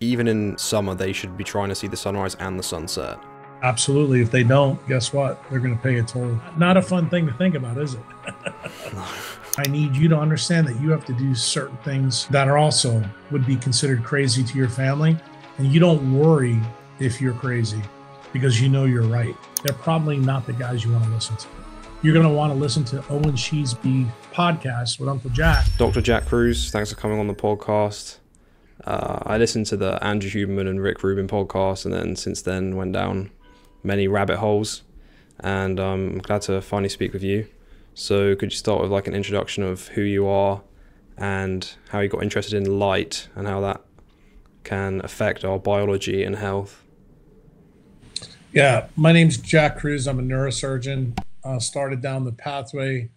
even in summer, they should be trying to see the sunrise and the sunset. Absolutely. If they don't, guess what? They're going to pay a toll. Not a fun thing to think about, is it? I need you to understand that you have to do certain things that are also would be considered crazy to your family. And you don't worry if you're crazy because you know you're right. They're probably not the guys you want to listen to. You're going to want to listen to Owen Sheasby podcast with Uncle Jack. Dr. Jack Kruse, thanks for coming on the podcast. Uh, I listened to the Andrew Huberman and Rick Rubin podcast, and then since then went down many rabbit holes. And I'm glad to finally speak with you. So, could you start with like an introduction of who you are and how you got interested in light and how that can affect our biology and health? Yeah, my name's Jack Kruse. I'm a neurosurgeon. Uh, started down the pathway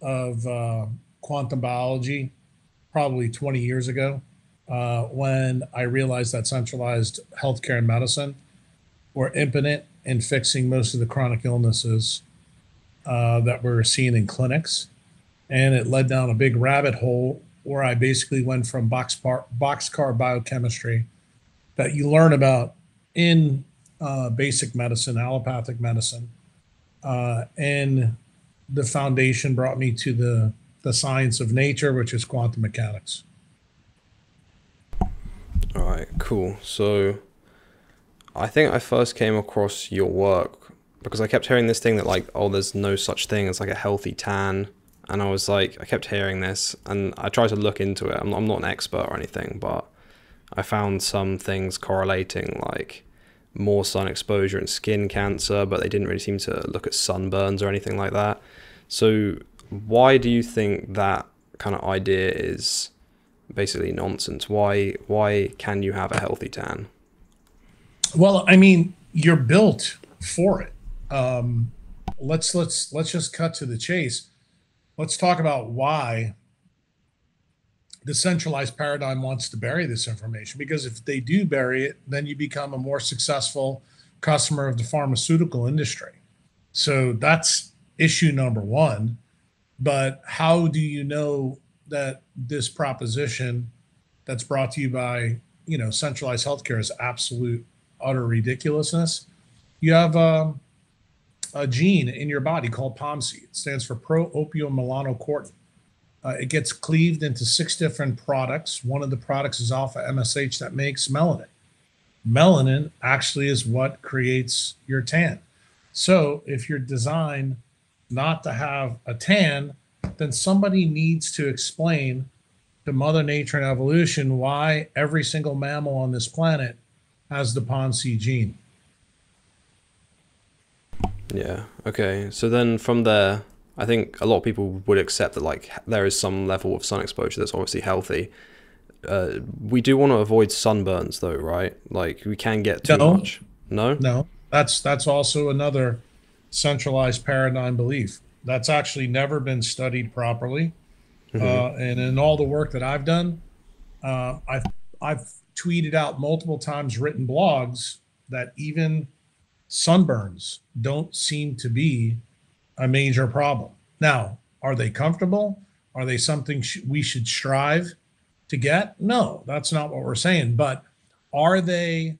of uh, quantum biology probably 20 years ago uh, when I realized that centralized healthcare and medicine were impotent in fixing most of the chronic illnesses uh, that were seen in clinics. And it led down a big rabbit hole where I basically went from boxcar, boxcar biochemistry that you learn about in uh, basic medicine, allopathic medicine. Uh, and the foundation brought me to the, the science of nature, which is quantum mechanics. All right, cool. So I think I first came across your work because I kept hearing this thing that like, oh, there's no such thing as like a healthy tan, and I was like, I kept hearing this, and I tried to look into it. I'm not, I'm not an expert or anything, but I found some things correlating like more sun exposure and skin cancer, but they didn't really seem to look at sunburns or anything like that. So why do you think that kind of idea is basically nonsense? Why why can you have a healthy tan? Well, I mean, you're built for it. Um, let's let's let's just cut to the chase. Let's talk about why the centralized paradigm wants to bury this information because if they do bury it, then you become a more successful customer of the pharmaceutical industry. So that's issue number one. But how do you know that this proposition that's brought to you by you know centralized healthcare is absolute utter ridiculousness? You have um, a gene in your body called POMC. It stands for pro-opiomelanocortin. Uh, it gets cleaved into six different products. One of the products is alpha MSH that makes melanin. Melanin actually is what creates your tan. So if you're designed not to have a tan, then somebody needs to explain to Mother Nature and evolution why every single mammal on this planet has the POMC gene. Yeah. Okay. So then from there, I think a lot of people would accept that like there is some level of sun exposure that's obviously healthy. Uh, we do want to avoid sunburns though, right? Like we can get too no. much. No. No. That's that's also another centralized paradigm belief. That's actually never been studied properly. Mm-hmm. Uh, and in all the work that I've done, uh, I've I've tweeted out multiple times, written blogs that even sunburns don't seem to be a major problem. Now, are they comfortable? Are they something sh- we should strive to get? No, that's not what we're saying. But are they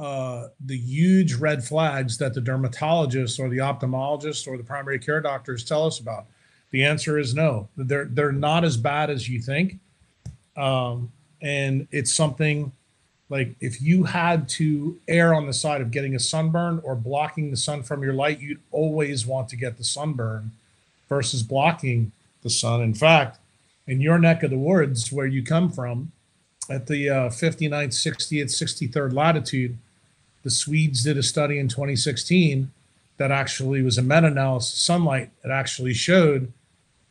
uh, the huge red flags that the dermatologists or the ophthalmologists or the primary care doctors tell us about? The answer is no. They're they're not as bad as you think, um, and it's something like if you had to err on the side of getting a sunburn or blocking the sun from your light, you'd always want to get the sunburn versus blocking the sun. In fact, in your neck of the woods where you come from, at the uh, 59th, 60th, 63rd latitude, the Swedes did a study in 2016 that actually was a meta-analysis sunlight. It actually showed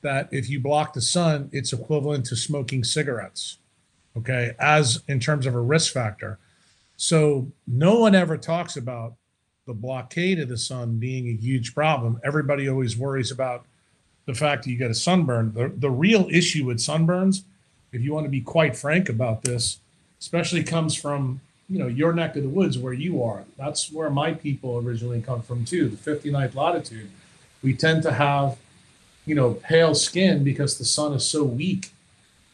that if you block the sun, it's equivalent to smoking cigarettes okay, as in terms of a risk factor. So no one ever talks about the blockade of the sun being a huge problem. Everybody always worries about the fact that you get a sunburn. The, the real issue with sunburns, if you want to be quite frank about this, especially comes from you know your neck of the woods where you are. That's where my people originally come from too, the 59th latitude. We tend to have you know pale skin because the sun is so weak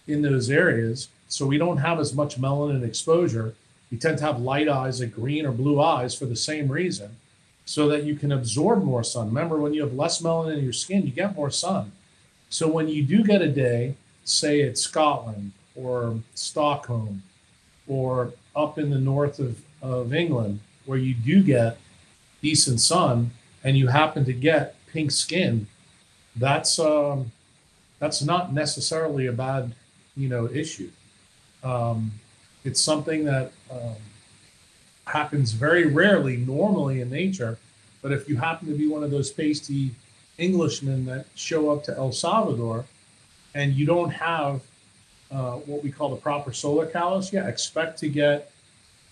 in those areas so we don't have as much melanin exposure. we tend to have light eyes, like green or blue eyes, for the same reason, so that you can absorb more sun. Remember, when you have less melanin in your skin, you get more sun. So when you do get a day, say it's Scotland or Stockholm or up in the north of, of England, where you do get decent sun and you happen to get pink skin, that's um, that's not necessarily a bad you know issue. Um, it's something that um, happens very rarely normally in nature, but if you happen to be one of those pasty Englishmen that show up to El Salvador and you don't have uh, what we call the proper solar callus, yeah, expect to get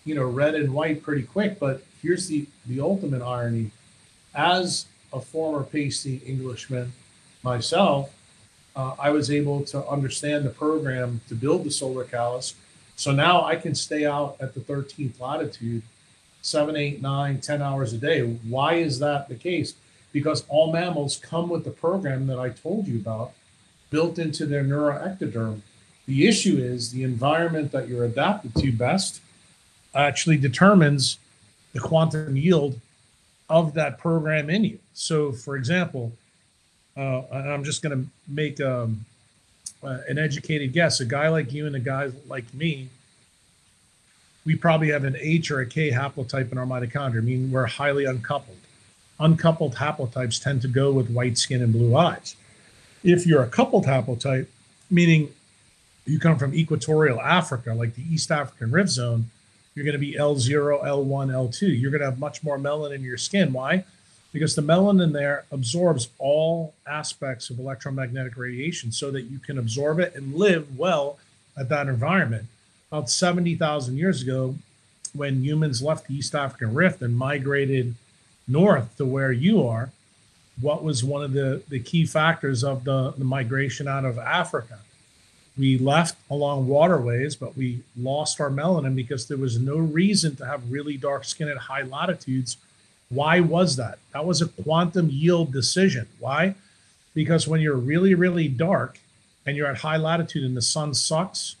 you know red and white pretty quick. But here's the the ultimate irony: as a former pasty Englishman myself, uh, I was able to understand the program to build the solar callus. So now I can stay out at the 13th latitude seven, eight, nine, 10 hours a day. Why is that the case? Because all mammals come with the program that I told you about built into their neuroectoderm. The issue is the environment that you're adapted to best actually determines the quantum yield of that program in you. So, for example, uh, I'm just going to make um, uh, an educated guess. A guy like you and a guy like me, we probably have an H or a K haplotype in our mitochondria, meaning we're highly uncoupled. Uncoupled haplotypes tend to go with white skin and blue eyes. If you're a coupled haplotype, meaning you come from equatorial Africa, like the East African Rift Zone, you're going to be L0, L1, L2. You're going to have much more melanin in your skin. Why? Because the melanin there absorbs all aspects of electromagnetic radiation so that you can absorb it and live well at that environment. About 70,000 years ago, when humans left the East African Rift and migrated north to where you are, what was one of the, the key factors of the, the migration out of Africa? We left along waterways, but we lost our melanin because there was no reason to have really dark skin at high latitudes. Why was that? That was a quantum yield decision. Why? Because when you're really, really dark and you're at high latitude and the sun sucks,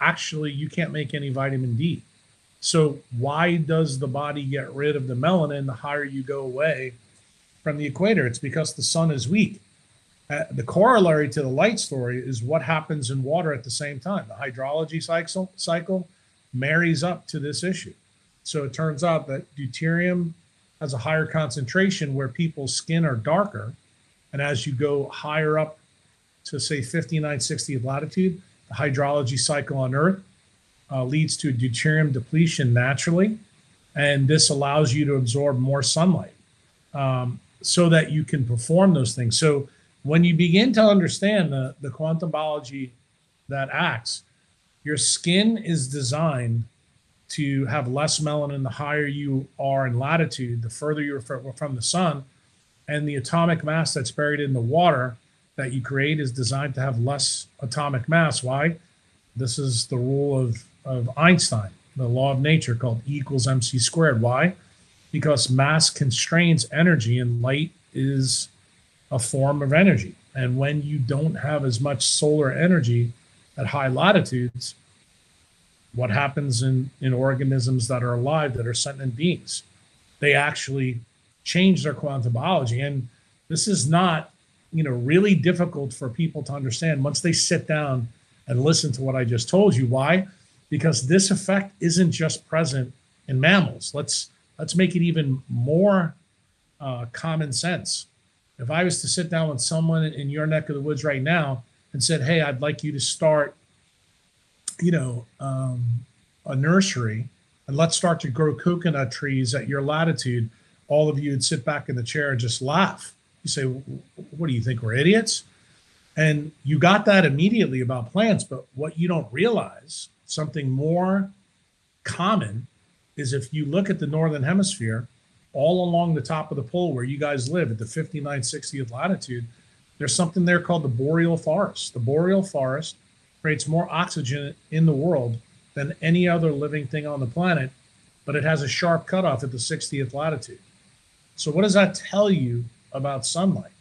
actually you can't make any vitamin D. So why does the body get rid of the melanin the higher you go away from the equator? It's because the sun is weak. Uh, the corollary to the light story is what happens in water at the same time. The hydrology cycle cycle marries up to this issue. So it turns out that deuterium has a higher concentration where people's skin are darker. And as you go higher up to say 59, 60th latitude, the hydrology cycle on Earth uh, leads to deuterium depletion naturally. And this allows you to absorb more sunlight um, so that you can perform those things. So when you begin to understand the, the quantum biology that acts, your skin is designed to have less melanin the higher you are in latitude, the further you're from the sun. And the atomic mass that's buried in the water that you create is designed to have less atomic mass. Why? This is the rule of, of Einstein, the law of nature called E equals mc squared. Why? Because mass constrains energy and light is a form of energy. And when you don't have as much solar energy at high latitudes, what happens in, in organisms that are alive, that are sentient beings? They actually change their quantum biology. And this is not, you know, really difficult for people to understand once they sit down and listen to what I just told you. Why? Because this effect isn't just present in mammals. Let's let's make it even more uh, common sense if I was to sit down with someone in your neck of the woods right now and said, "Hey, I'd like you to start, you know, um, a nursery, and let's start to grow coconut trees at your latitude," all of you would sit back in the chair and just laugh. You say, "What do you think? We're idiots?" And you got that immediately about plants, but what you don't realize, something more common, is if you look at the northern hemisphere all along the top of the pole where you guys live at the 59 60th latitude, there's something there called the boreal forest. The boreal forest creates more oxygen in the world than any other living thing on the planet, but it has a sharp cutoff at the 60th latitude. So, what does that tell you about sunlight?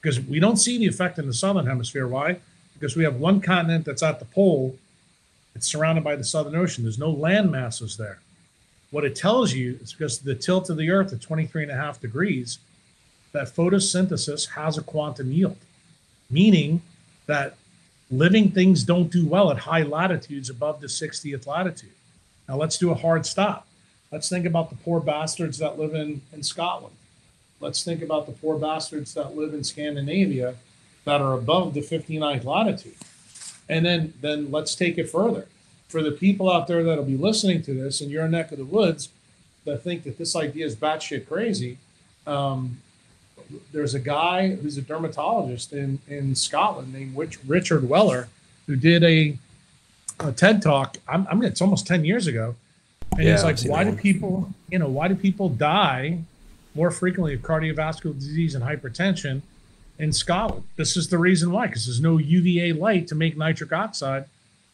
Because we don't see the effect in the southern hemisphere. Why? Because we have one continent that's at the pole It's surrounded by the Southern Ocean. There's no land masses there. What it tells you is because the tilt of the Earth at 23 and a half degrees, that photosynthesis has a quantum yield, meaning that living things don't do well at high latitudes above the 60th latitude. Now let's do a hard stop. Let's think about the poor bastards that live in, in Scotland. Let's think about the poor bastards that live in Scandinavia that are above the 59th latitude. And then, then let's take it further. For the people out there that'll be listening to this and you're in your neck of the woods that think that this idea is batshit crazy, um, there's a guy who's a dermatologist in, in Scotland named Richard Weller who did a, a TED talk. I'm, I'm it's almost 10 years ago. And yeah, he's like, why do people, you know, why do people die more frequently of cardiovascular disease and hypertension in Scotland? This is the reason why, because there's no UVA light to make nitric oxide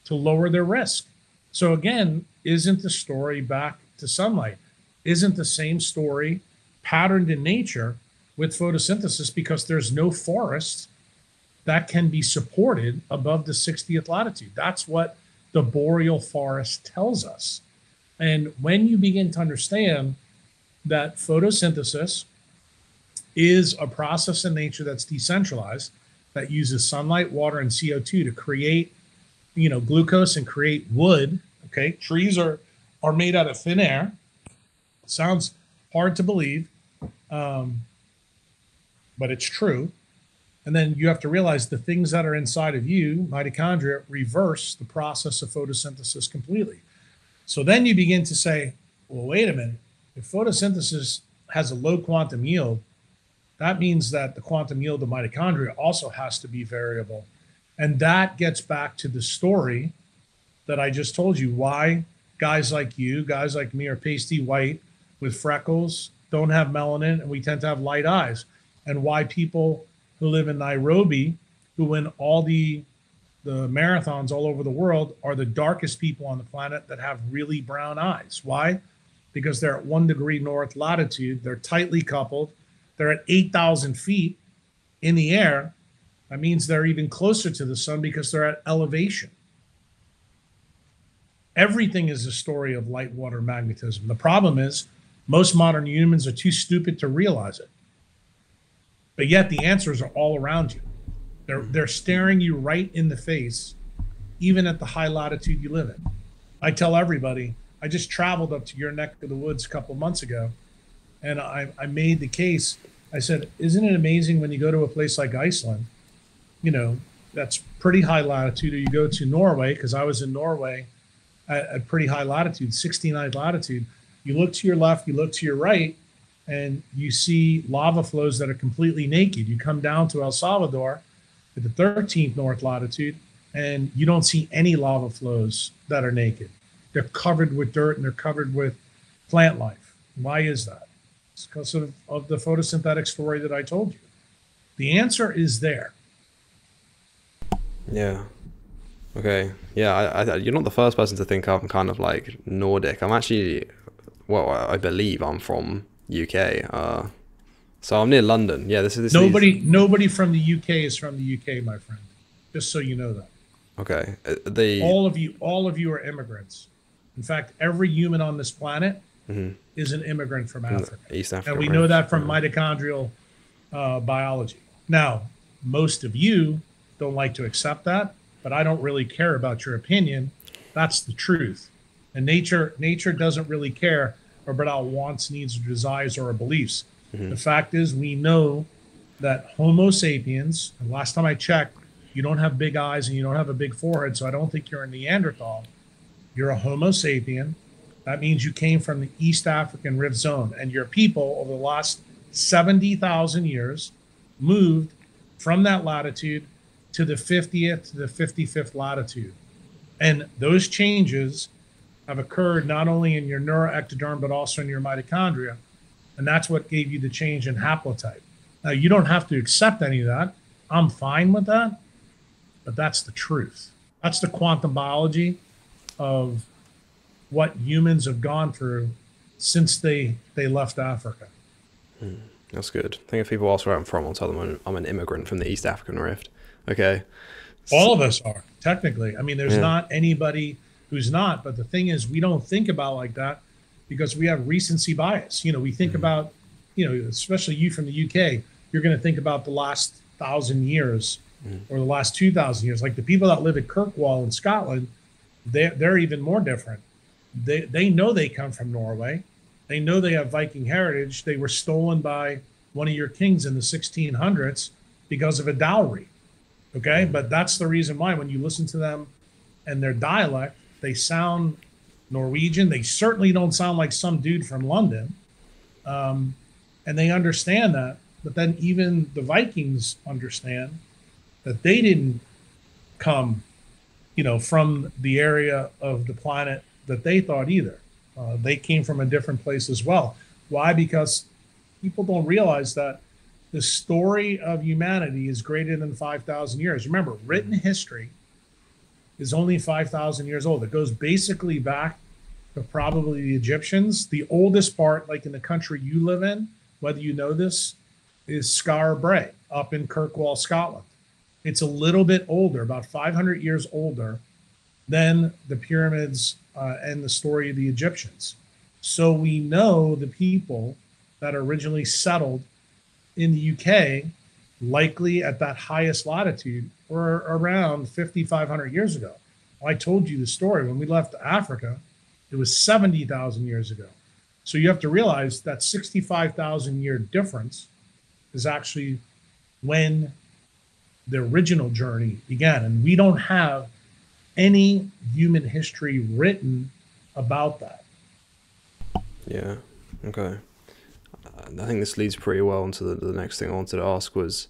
to lower their risk. So again, isn't the story back to sunlight? Isn't the same story patterned in nature with photosynthesis because there's no forest that can be supported above the 60th latitude. That's what the boreal forest tells us. And when you begin to understand that photosynthesis is a process in nature that's decentralized, that uses sunlight, water, and CO2 to create, you know, glucose and create wood. Okay, trees are are made out of thin air. Sounds hard to believe, um, but it's true. And then you have to realize the things that are inside of you, mitochondria, reverse the process of photosynthesis completely. So then you begin to say, well, wait a minute. If photosynthesis has a low quantum yield, that means that the quantum yield of mitochondria also has to be variable. And that gets back to the story that I just told you why guys like you, guys like me, are pasty white with freckles, don't have melanin, and we tend to have light eyes and why people who live in Nairobi, who win all the the marathons all over the world, are the darkest people on the planet that have really brown eyes. Why? Because they're at one degree north latitude. They're tightly coupled. They're at 8,000 feet in the air. That means they're even closer to the sun because they're at elevation. Everything is a story of light, water, magnetism. The problem is most modern humans are too stupid to realize it but yet the answers are all around you. They're they're staring you right in the face, even at the high latitude you live in. I tell everybody, I just traveled up to your neck of the woods a couple months ago, and I, I made the case. I said, isn't it amazing when you go to a place like Iceland, you know, that's pretty high latitude, or you go to Norway, because I was in Norway at, at pretty high latitude, 69 latitude. You look to your left, you look to your right, and you see lava flows that are completely naked. You come down to El Salvador at the 13th north latitude, and you don't see any lava flows that are naked. They're covered with dirt and they're covered with plant life. Why is that? It's because of, of the photosynthetic story that I told you. The answer is there. Yeah. Okay. Yeah, I, I, you're not the first person to think I'm kind of like Nordic. I'm actually, well, I believe I'm from UK. Uh, so I'm near London. Yeah, this is this nobody. Nobody from the UK is from the UK, my friend. Just so you know that. Okay. Uh, the all of you, all of you are immigrants. In fact, every human on this planet mm-hmm. is an immigrant from Africa. East Africa. And we know that from mitochondrial uh, biology. Now, most of you don't like to accept that, but I don't really care about your opinion. That's the truth. And nature, nature doesn't really care about our wants, needs, or desires, or our beliefs. Mm-hmm. The fact is, we know that Homo sapiens, and last time I checked, you don't have big eyes and you don't have a big forehead, so I don't think you're a Neanderthal. You're a Homo sapien. That means you came from the East African Rift Zone, and your people over the last 70,000 years moved from that latitude to the 50th to the 55th latitude. And those changes have occurred not only in your neuroectoderm, but also in your mitochondria. And that's what gave you the change in haplotype. Now, you don't have to accept any of that. I'm fine with that, but that's the truth. That's the quantum biology of what humans have gone through since they, they left Africa. Hmm, that's good. I think if people ask where I'm from, I'll tell them I'm an immigrant from the East African Rift. Okay. All of us are, technically. I mean, there's yeah. not anybody who's not. But the thing is, we don't think about like that because we have recency bias. You know, we think mm-hmm. about, you know, especially you from the UK, you're going to think about the last thousand years mm-hmm. or the last 2,000 years. Like the people that live at Kirkwall in Scotland, they're, they're even more different. They, they know they come from Norway. They know they have Viking heritage. They were stolen by one of your kings in the 1600s because of a dowry. Okay. But that's the reason why when you listen to them and their dialect, they sound Norwegian. They certainly don't sound like some dude from London. Um, and they understand that. But then even the Vikings understand that they didn't come, you know, from the area of the planet that they thought either. Uh, they came from a different place as well. Why? Because people don't realize that the story of humanity is greater than 5,000 years. Remember, written history is only 5,000 years old. It goes basically back to probably the Egyptians. The oldest part, like in the country you live in, whether you know this, is Skara Brae up in Kirkwall, Scotland. It's a little bit older, about 500 years older than the pyramids uh, and the story of the Egyptians. So we know the people that originally settled in the UK, likely at that highest latitude, were around 5,500 years ago. I told you the story when we left Africa, it was 70,000 years ago. So you have to realize that 65,000 year difference is actually when the original journey began. And we don't have any human history written about that. Yeah. Okay. I think this leads pretty well into the, the next thing I wanted to ask was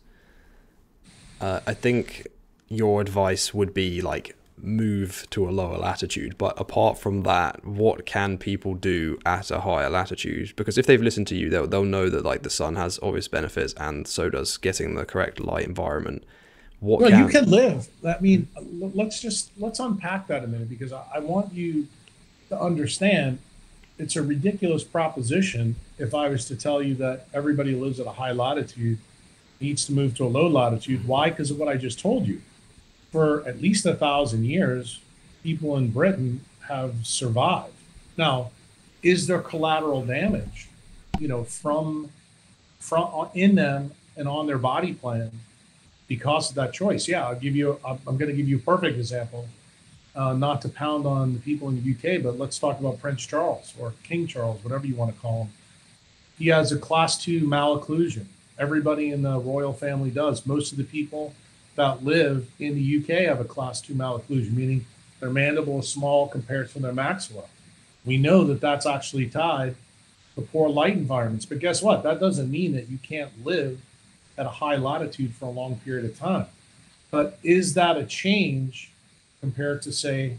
uh, I think your advice would be like move to a lower latitude. But apart from that, what can people do at a higher latitude? Because if they've listened to you, they'll, they'll know that like the sun has obvious benefits and so does getting the correct light environment. What well, can... you can live. I mean, let's just let's unpack that a minute because I, I want you to understand it's a ridiculous proposition if I was to tell you that everybody lives at a high latitude needs to move to a low latitude. Why? Because of what I just told you. For at least a thousand years, people in Britain have survived. Now, is there collateral damage, you know, from from in them and on their body plan because of that choice? Yeah, I'll give you. I'm going to give you a perfect example uh, not to pound on the people in the UK, but let's talk about Prince Charles or King Charles, whatever you want to call him. He has a class two malocclusion. Everybody in the royal family does. Most of the people that live in the UK have a class two malocclusion, meaning their mandible is small compared to their maxilla. We know that that's actually tied to poor light environments. But guess what? That doesn't mean that you can't live at a high latitude for a long period of time. But is that a change compared to, say,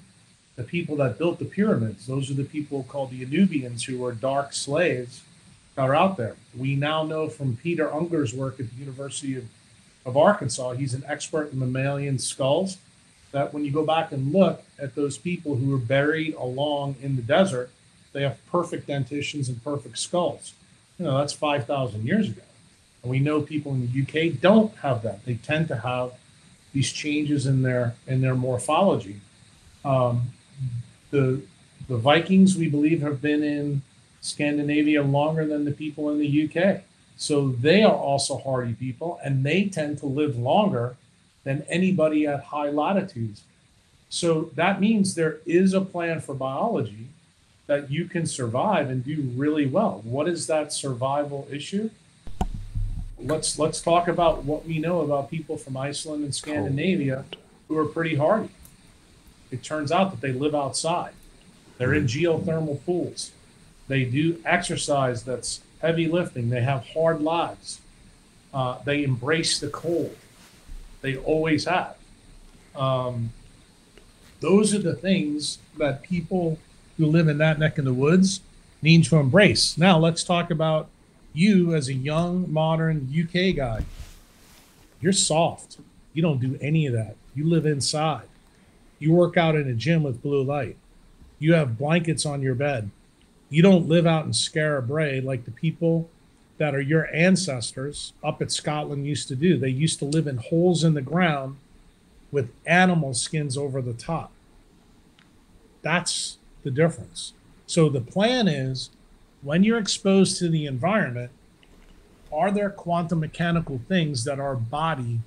the people that built the pyramids. Those are the people called the Anubians who were dark slaves that are out there. We now know from Peter Ungar's work at the University of, of Arkansas, he's an expert in mammalian skulls, that when you go back and look at those people who were buried along in the desert, they have perfect dentitions and perfect skulls. You know, that's 5,000 years ago. And we know people in the UK don't have that. They tend to have these changes in their in their morphology. Um, the the Vikings, we believe, have been in Scandinavia longer than the people in the UK. So they are also hardy people, and they tend to live longer than anybody at high latitudes. So that means there is a plan for biology that you can survive and do really well. What is that survival issue? Let's let's talk about what we know about people from Iceland and Scandinavia who are pretty hardy. It turns out that they live outside. They're in geothermal pools. They do exercise that's heavy lifting. They have hard lives. Uh, they embrace the cold. They always have. Um, those are the things that people who live in that neck of the woods need to embrace. Now, let's talk about you as a young modern UK guy, you're soft. You don't do any of that. You live inside. You work out in a gym with blue light. You have blankets on your bed. You don't live out in Skara Brae like the people that are your ancestors up at Scotland used to do. They used to live in holes in the ground with animal skins over the top. That's the difference. So the plan is when you're exposed to the environment, are there quantum mechanical things that our body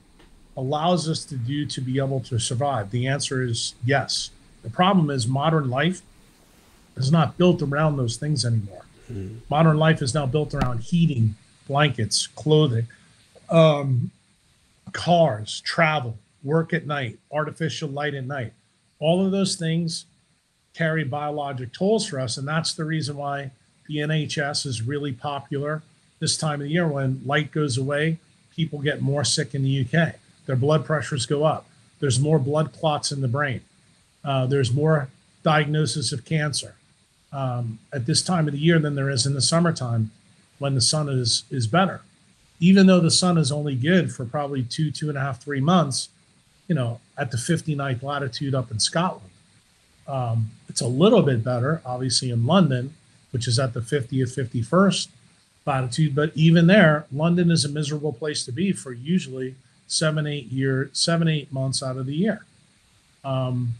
allows us to do to be able to survive? The answer is yes. The problem is modern life is not built around those things anymore. Mm. Modern life is now built around heating, blankets, clothing, um, cars, travel, work at night, artificial light at night. All of those things carry biologic tolls for us. And that's the reason why the NHS is really popular this time of the year when light goes away. People get more sick in the UK. Their blood pressures go up. There's more blood clots in the brain. Uh, there's more diagnosis of cancer um, at this time of the year than there is in the summertime when the sun is is better. Even though the sun is only good for probably two, two and a half, three months, you know, at the 59th latitude up in Scotland. Um, it's a little bit better, obviously, in London, which is at the 50th, 51st latitude. But even there, London is a miserable place to be for usually seven, eight year, seven, eight months out of the year. Um,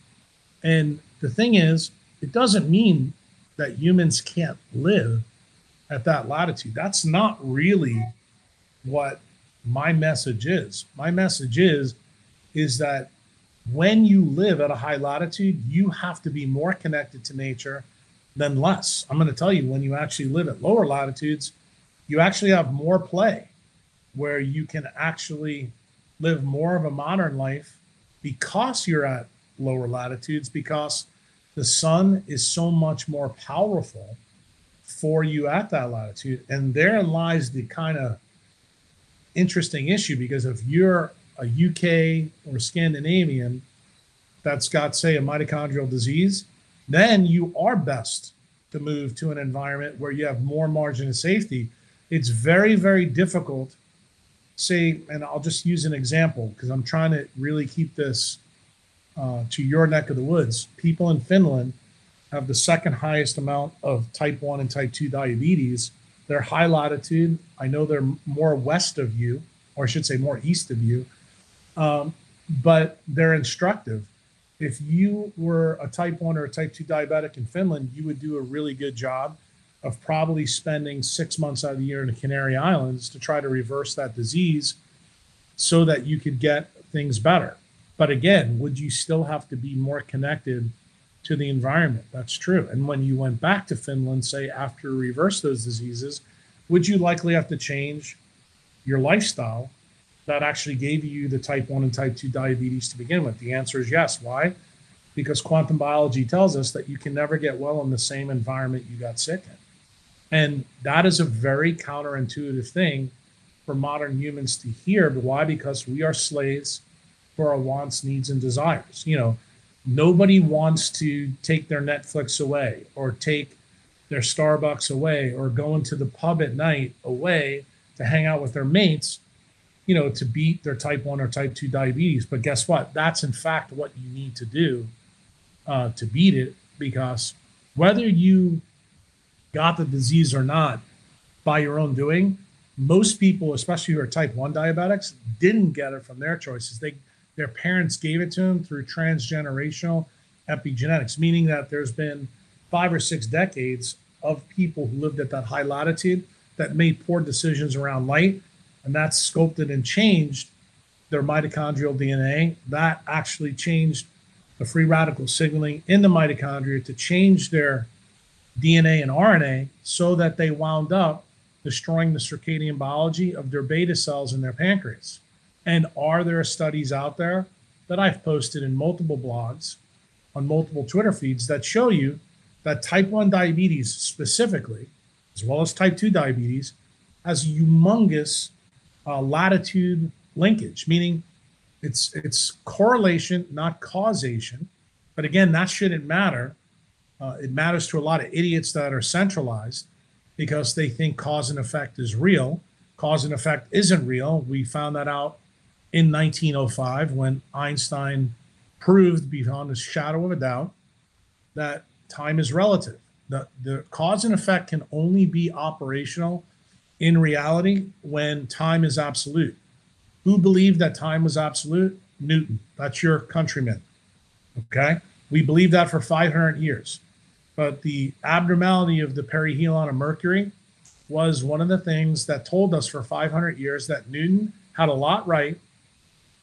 and the thing is, it doesn't mean that humans can't live at that latitude. That's not really what my message is. My message is is that when you live at a high latitude, you have to be more connected to nature than less. I'm going to tell you when you actually live at lower latitudes, you actually have more play where you can actually live more of a modern life because you're at lower latitudes because the sun is so much more powerful for you at that latitude and therein lies the kind of interesting issue because if you're a UK or Scandinavian that's got, say, a mitochondrial disease, then you are best to move to an environment where you have more margin of safety. It's very, very difficult. Say, and I'll just use an example because I'm trying to really keep this uh, to your neck of the woods. People in Finland have the second highest amount of type 1 and type 2 diabetes. They're high latitude. I know they're more west of you, or I should say more east of you um, but they're instructive. If you were a type 1 or a type 2 diabetic in Finland, you would do a really good job of probably spending six months out of the year in the Canary Islands to try to reverse that disease so that you could get things better. But again, would you still have to be more connected to the environment? That's true. And when you went back to Finland, say after reverse those diseases, would you likely have to change your lifestyle that actually gave you the type 1 and type 2 diabetes to begin with? The answer is yes. Why? Because quantum biology tells us that you can never get well in the same environment you got sick in. And that is a very counterintuitive thing for modern humans to hear. But why? Because we are slaves for our wants, needs, and desires. You know, nobody wants to take their Netflix away or take their Starbucks away or go into the pub at night away to hang out with their mates you know, to beat their type 1 or type 2 diabetes. But guess what? That's in fact what you need to do uh, to beat it because whether you got the disease or not by your own doing, most people, especially who are type 1 diabetics, didn't get it from their choices. They their parents gave it to them through transgenerational epigenetics, meaning that there's been five or six decades of people who lived at that high latitude that made poor decisions around light and that's sculpted and changed their mitochondrial DNA. That actually changed the free radical signaling in the mitochondria to change their DNA and RNA so that they wound up destroying the circadian biology of their beta cells in their pancreas. And are there studies out there that I've posted in multiple blogs on multiple Twitter feeds that show you that type 1 diabetes specifically, as well as type 2 diabetes, has humongous uh, latitude linkage, meaning it's it's correlation, not causation. But again, that shouldn't matter. Uh, it matters to a lot of idiots that are centralized because they think cause and effect is real. Cause and effect isn't real. We found that out in 1905 when Einstein proved beyond a shadow of a doubt that time is relative. The, the cause and effect can only be operational in reality when time is absolute. Who believed that time was absolute? Newton. That's your countryman. Okay. We believed that for 500 years. But the abnormality of the perihelion of Mercury was one of the things that told us for 500 years that Newton had a lot right,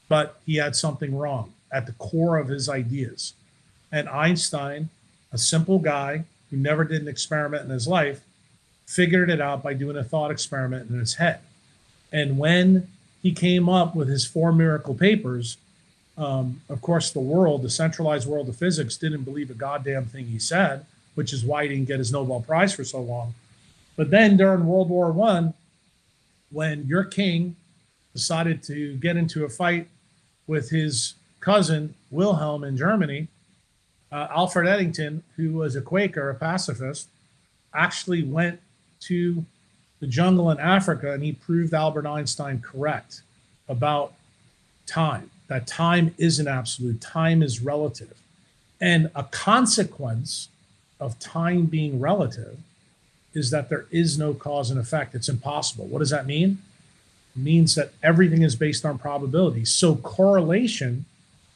but he had something wrong at the core of his ideas. And Einstein, a simple guy who never did an experiment in his life, figured it out by doing a thought experiment in his head. And when he came up with his four miracle papers, um, of course, the world, the centralized world of physics, didn't believe a goddamn thing he said, which is why he didn't get his Nobel Prize for so long. But then during World War One, when your king decided to get into a fight with his cousin Wilhelm in Germany, uh, Alfred Eddington, who was a Quaker, a pacifist, actually went to the jungle in Africa and he proved Albert Einstein correct about time, that time isn't absolute, time is relative. And a consequence of time being relative is that there is no cause and effect. It's impossible. What does that mean? It means that everything is based on probability. So correlation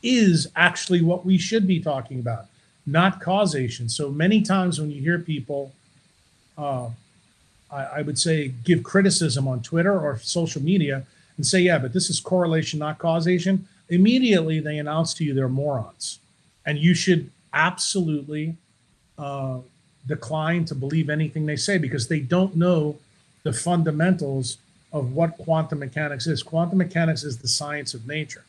is actually what we should be talking about, not causation. So many times when you hear people, uh, I, I would say, give criticism on Twitter or social media and say, yeah, but this is correlation, not causation, immediately they announce to you they're morons. And you should absolutely uh, decline to believe anything they say because they don't know the fundamentals of what quantum mechanics is. Quantum mechanics is the science of nature.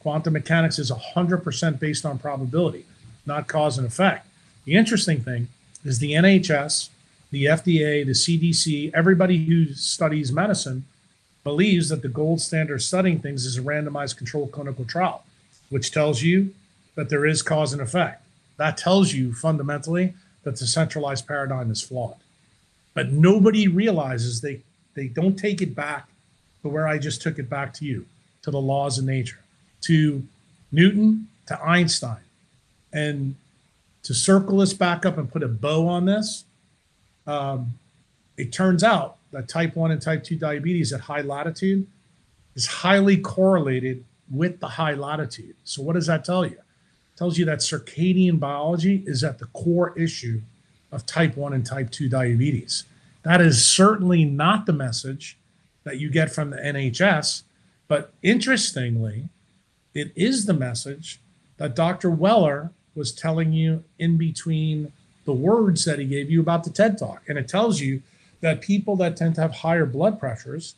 Quantum mechanics is 100% based on probability, not cause and effect. The interesting thing is the NHS, the FDA, the CDC, everybody who studies medicine believes that the gold standard studying things is a randomized controlled clinical trial, which tells you that there is cause and effect. That tells you fundamentally that the centralized paradigm is flawed. But nobody realizes they they don't take it back to where I just took it back to you, to the laws of nature, to Newton, to Einstein. And to circle this back up and put a bow on this, um, it turns out that type 1 and type 2 diabetes at high latitude is highly correlated with the high latitude. So, what does that tell you? It tells you that circadian biology is at the core issue of type 1 and type 2 diabetes. That is certainly not the message that you get from the NHS, but interestingly, it is the message that Dr. Weller was telling you in between the words that he gave you about the TED Talk. And it tells you that people that tend to have higher blood pressures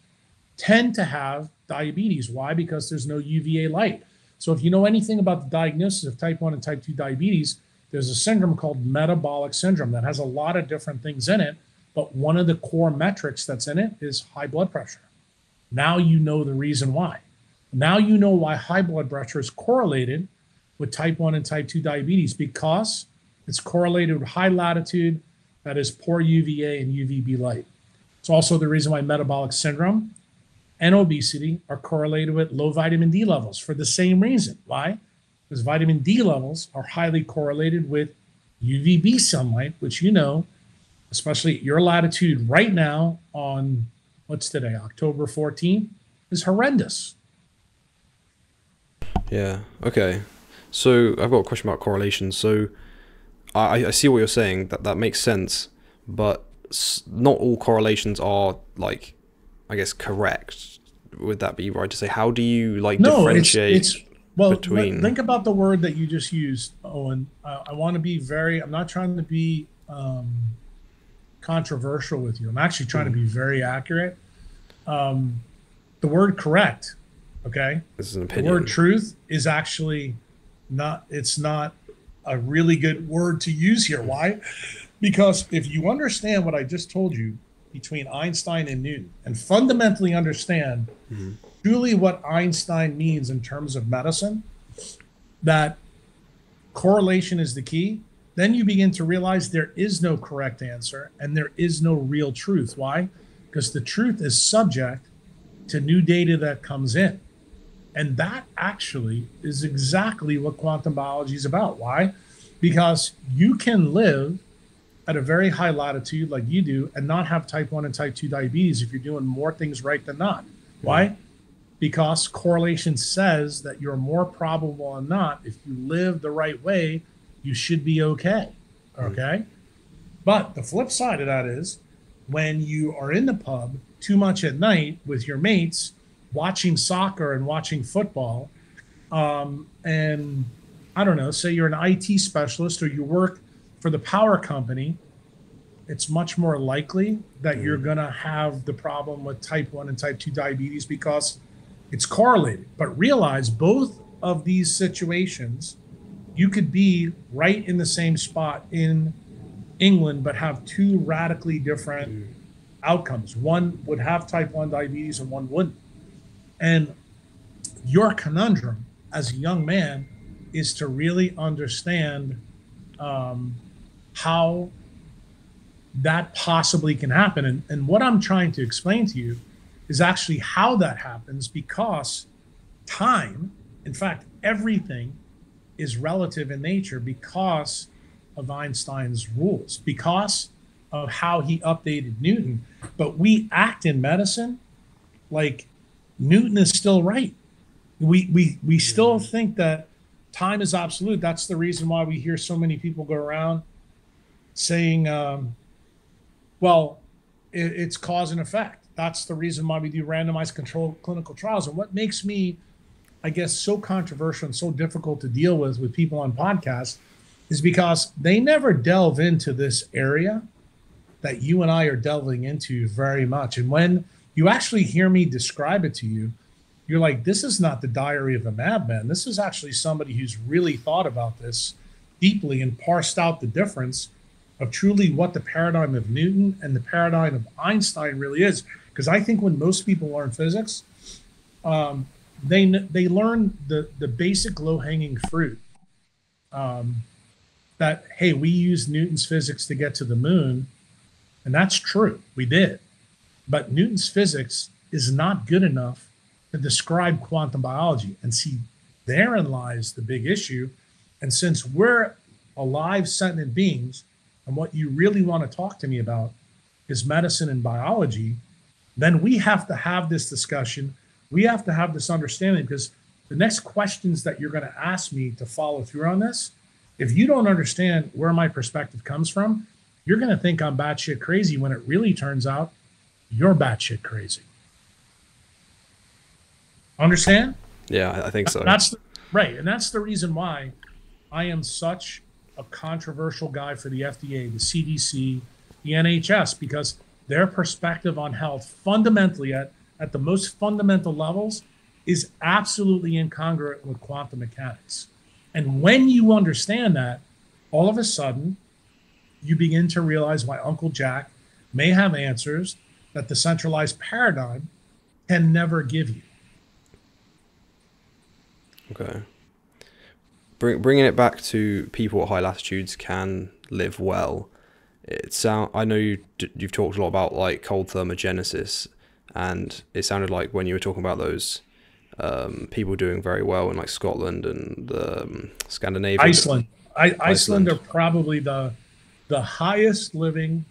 tend to have diabetes. Why? Because there's no UVA light. So if you know anything about the diagnosis of type 1 and type 2 diabetes, there's a syndrome called metabolic syndrome that has a lot of different things in it, but one of the core metrics that's in it is high blood pressure. Now you know the reason why. Now you know why high blood pressure is correlated with type 1 and type 2 diabetes because it's correlated with high latitude, that is poor UVA and UVB light. It's also the reason why metabolic syndrome and obesity are correlated with low vitamin D levels for the same reason. Why? Because vitamin D levels are highly correlated with UVB sunlight, which you know, especially at your latitude right now on what's today, October 14th, is horrendous. Yeah. Okay. So I've got a question about correlation. So I, I see what you're saying. That that makes sense, but not all correlations are like I guess correct. Would that be right to say? How do you like no, differentiate? It's, it's well, between... think about the word that you just used, Owen. I, I want to be very. I'm not trying to be um, controversial with you. I'm actually trying mm. to be hmm. very accurate. Um, the word correct, okay. This is an opinion. The word truth is actually not. It's not a really good word to use here. Why? Because if you understand what I just told you, between Einstein and Newton and fundamentally understand mm-hmm. truly what Einstein means in terms of medicine, that correlation is the key, then you begin to realize there is no correct answer and there is no real truth. Why? Because the truth is subject to new data that comes in. And that actually is exactly what quantum biology is about. Why? Because you can live at a very high latitude like you do and not have type 1 and type 2 diabetes if you're doing more things right than not. Why? Mm-hmm. Because correlation says that you're more probable than not if you live the right way you should be okay. Mm-hmm. Okay. But the flip side of that is when you are in the pub too much at night with your mates, watching soccer and watching football, um, and I don't know, say you're an IT specialist or you work for the power company, it's much more likely that you're going to have the problem with type 1 and type 2 diabetes because it's correlated. But realize both of these situations, you could be right in the same spot in England, but have two radically different mm. outcomes. One would have type 1 diabetes and one wouldn't. And your conundrum as a young man is to really understand um, how that possibly can happen. And, and what I'm trying to explain to you is actually how that happens because time, in fact, everything is relative in nature because of Einstein's rules, because of how he updated Newton. But we act in medicine like Newton is still right. We we we still think that time is absolute. That's the reason why we hear so many people go around saying, um, "Well, it, it's cause and effect." That's the reason why we do randomized controlled clinical trials. And what makes me, I guess, so controversial and so difficult to deal with with people on podcasts is because they never delve into this area that you and I are delving into very much. And when you actually hear me describe it to you, you're like, this is not the diary of a madman. This is actually somebody who's really thought about this deeply and parsed out the difference of truly what the paradigm of Newton and the paradigm of Einstein really is. Because I think when most people learn physics, um, they they learn the the basic low hanging fruit. Um, that hey, we use Newton's physics to get to the moon, and that's true. We did, but Newton's physics is not good enough to describe quantum biology. And see, therein lies the big issue. And since we're alive, sentient beings, and what you really want to talk to me about is medicine and biology, then we have to have this discussion. We have to have this understanding because the next questions that you're going to ask me to follow through on this, if you don't understand where my perspective comes from, you're going to think I'm batshit crazy when it really turns out you're batshit crazy. Understand? Yeah, I think so. That's the, right, and that's the reason why I am such a controversial guy for the FDA, the CDC, the NHS, because their perspective on health, fundamentally at at the most fundamental levels, is absolutely incongruent with quantum mechanics. And when you understand that, all of a sudden, you begin to realize why Uncle Jack may have answers that the centralized paradigm can never give you. Okay. Bring, bringing it back to people at high latitudes can live well. It sound I know you you've talked a lot about like cold thermogenesis, and it sounded like when you were talking about those um, people doing very well in like Scotland and um, Scandinavia, Iceland. I, Iceland. Iceland are probably the the highest living,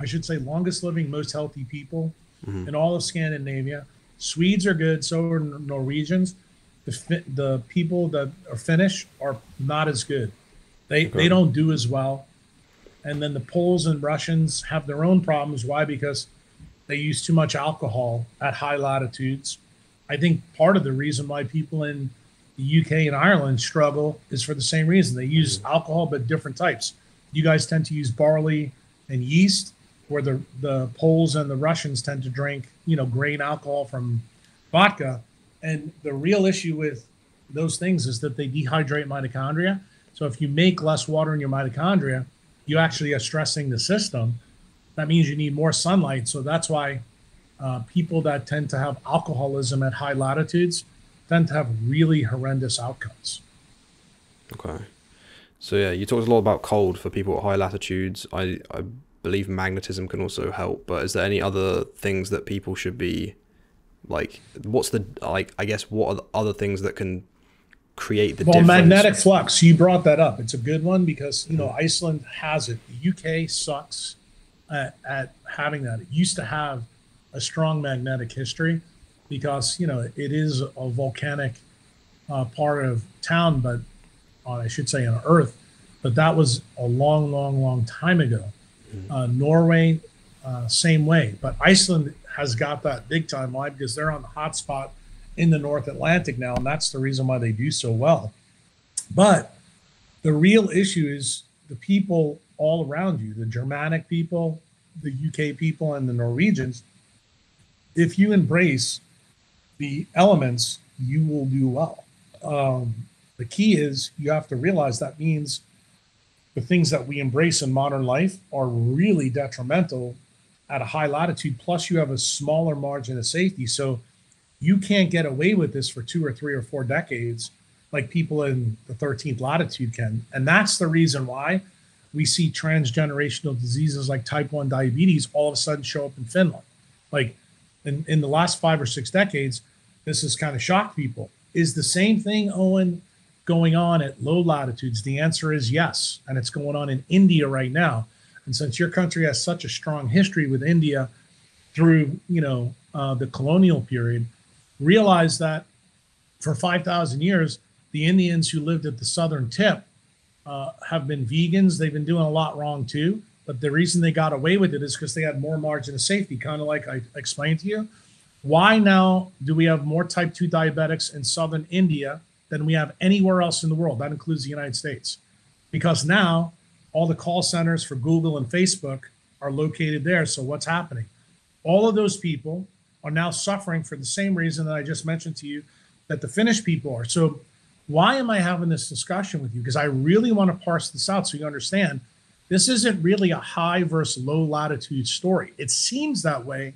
I should say, longest living, most healthy people mm-hmm. in all of Scandinavia. Swedes are good, so are Norwegians the the people that are Finnish are not as good. They okay. they don't do as well. And then the Poles and Russians have their own problems. Why? Because they use too much alcohol at high latitudes. I think part of the reason why people in the UK and Ireland struggle is for the same reason. They use mm-hmm. alcohol, but different types. You guys tend to use barley and yeast, where the the Poles and the Russians tend to drink, you know, grain alcohol from vodka. And the real issue with those things is that they dehydrate mitochondria. So if you make less water in your mitochondria, you actually are stressing the system. That means you need more sunlight. So that's why uh, people that tend to have alcoholism at high latitudes tend to have really horrendous outcomes. Okay. So yeah, you talked a lot about cold for people at high latitudes. I, I believe magnetism can also help, but is there any other things that people should be like, what's the like? I guess what are the other things that can create the well difference? magnetic flux? You brought that up. It's a good one because you know Iceland has it. The UK sucks at, at having that. It used to have a strong magnetic history because you know it is a volcanic uh, part of town, but uh, I should say on Earth. but that was a long, long, long time ago. Uh, Norway, uh, same way. But Iceland has got that big time. Why? Because they're on the hot spot in the North Atlantic now, and that's the reason why they do so well. But the real issue is the people all around you, the Germanic people, the UK people, and the Norwegians. If you embrace the elements, you will do well. Um, the key is you have to realize that means the things that we embrace in modern life are really detrimental at a high latitude. Plus, you have a smaller margin of safety. So you can't get away with this for two or three or four decades like people in the 13th latitude can. And that's the reason why we see transgenerational diseases like type 1 diabetes all of a sudden show up in Finland. Like in, in the last five or six decades, this has kind of shocked people. Is the same thing, Owen, going on at low latitudes? The answer is yes. And it's going on in India right now. And since your country has such a strong history with India through, you know, uh, the colonial period, realize that for 5,000 years, the Indians who lived at the southern tip uh, have been vegans. They've been doing a lot wrong too. But the reason they got away with it is because they had more margin of safety, kind of like I explained to you. Why now do we have more type 2 diabetics in southern India than we have anywhere else in the world? That includes the United States. Because now all the call centers for Google and Facebook are located there. So what's happening? All of those people are now suffering for the same reason that I just mentioned to you that the Finnish people are. So why am I having this discussion with you? Because I really want to parse this out so you understand this isn't really a high versus low latitude story. It seems that way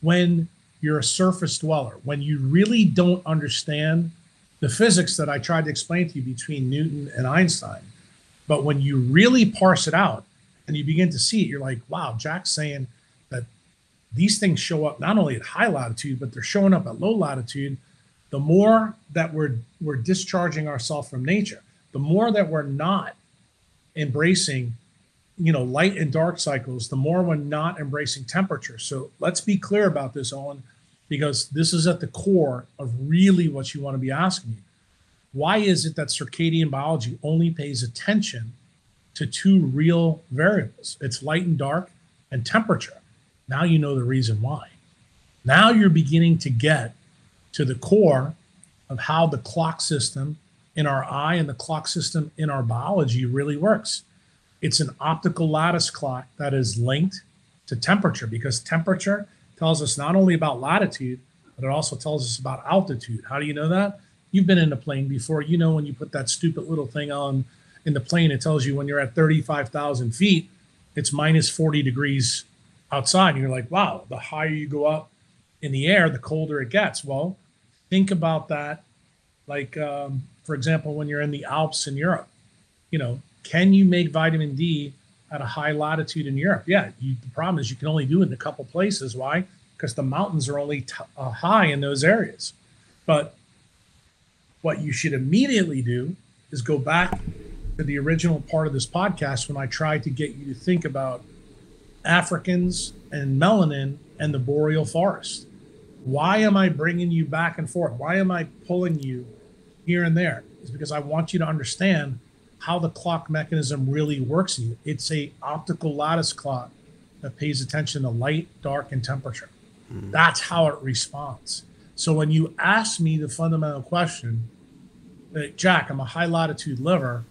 when you're a surface dweller, when you really don't understand the physics that I tried to explain to you between Newton and Einstein. But when you really parse it out and you begin to see it, you're like, wow, Jack's saying that these things show up not only at high latitude, but they're showing up at low latitude the more that we're we're discharging ourselves from nature, the more that we're not embracing, you know, light and dark cycles, the more we're not embracing temperature. So let's be clear about this, Owen, because this is at the core of really what you want to be asking. Why is it that circadian biology only pays attention to two real variables? It's light and dark and temperature. Now you know the reason why. Now you're beginning to get to the core of how the clock system in our eye and the clock system in our biology really works. It's an optical lattice clock that is linked to temperature because temperature tells us not only about latitude, but it also tells us about altitude. How do you know that? You've been in a plane before. You know when you put that stupid little thing on in the plane, it tells you when you're at 35,000 feet, it's minus 40 degrees outside. And you're like, wow, the higher you go up in the air, the colder it gets. Well, think about that like um, for example when you're in the alps in europe you know can you make vitamin d at a high latitude in europe. Yeah you, the problem is you can only do it in a couple places. Why? Because the mountains are only t- uh, high in those areas. But what you should immediately do is go back to the original part of this podcast when i tried to get you to think about africans and melanin and the boreal forest. Why am I bringing you back and forth? Why am I pulling you here and there? Is because I want you to understand how the clock mechanism really works in you. It's a optical lattice clock that pays attention to light, dark, and temperature. Mm. That's how it responds. So when you ask me the fundamental question, like, Jack, I'm a high latitude liver.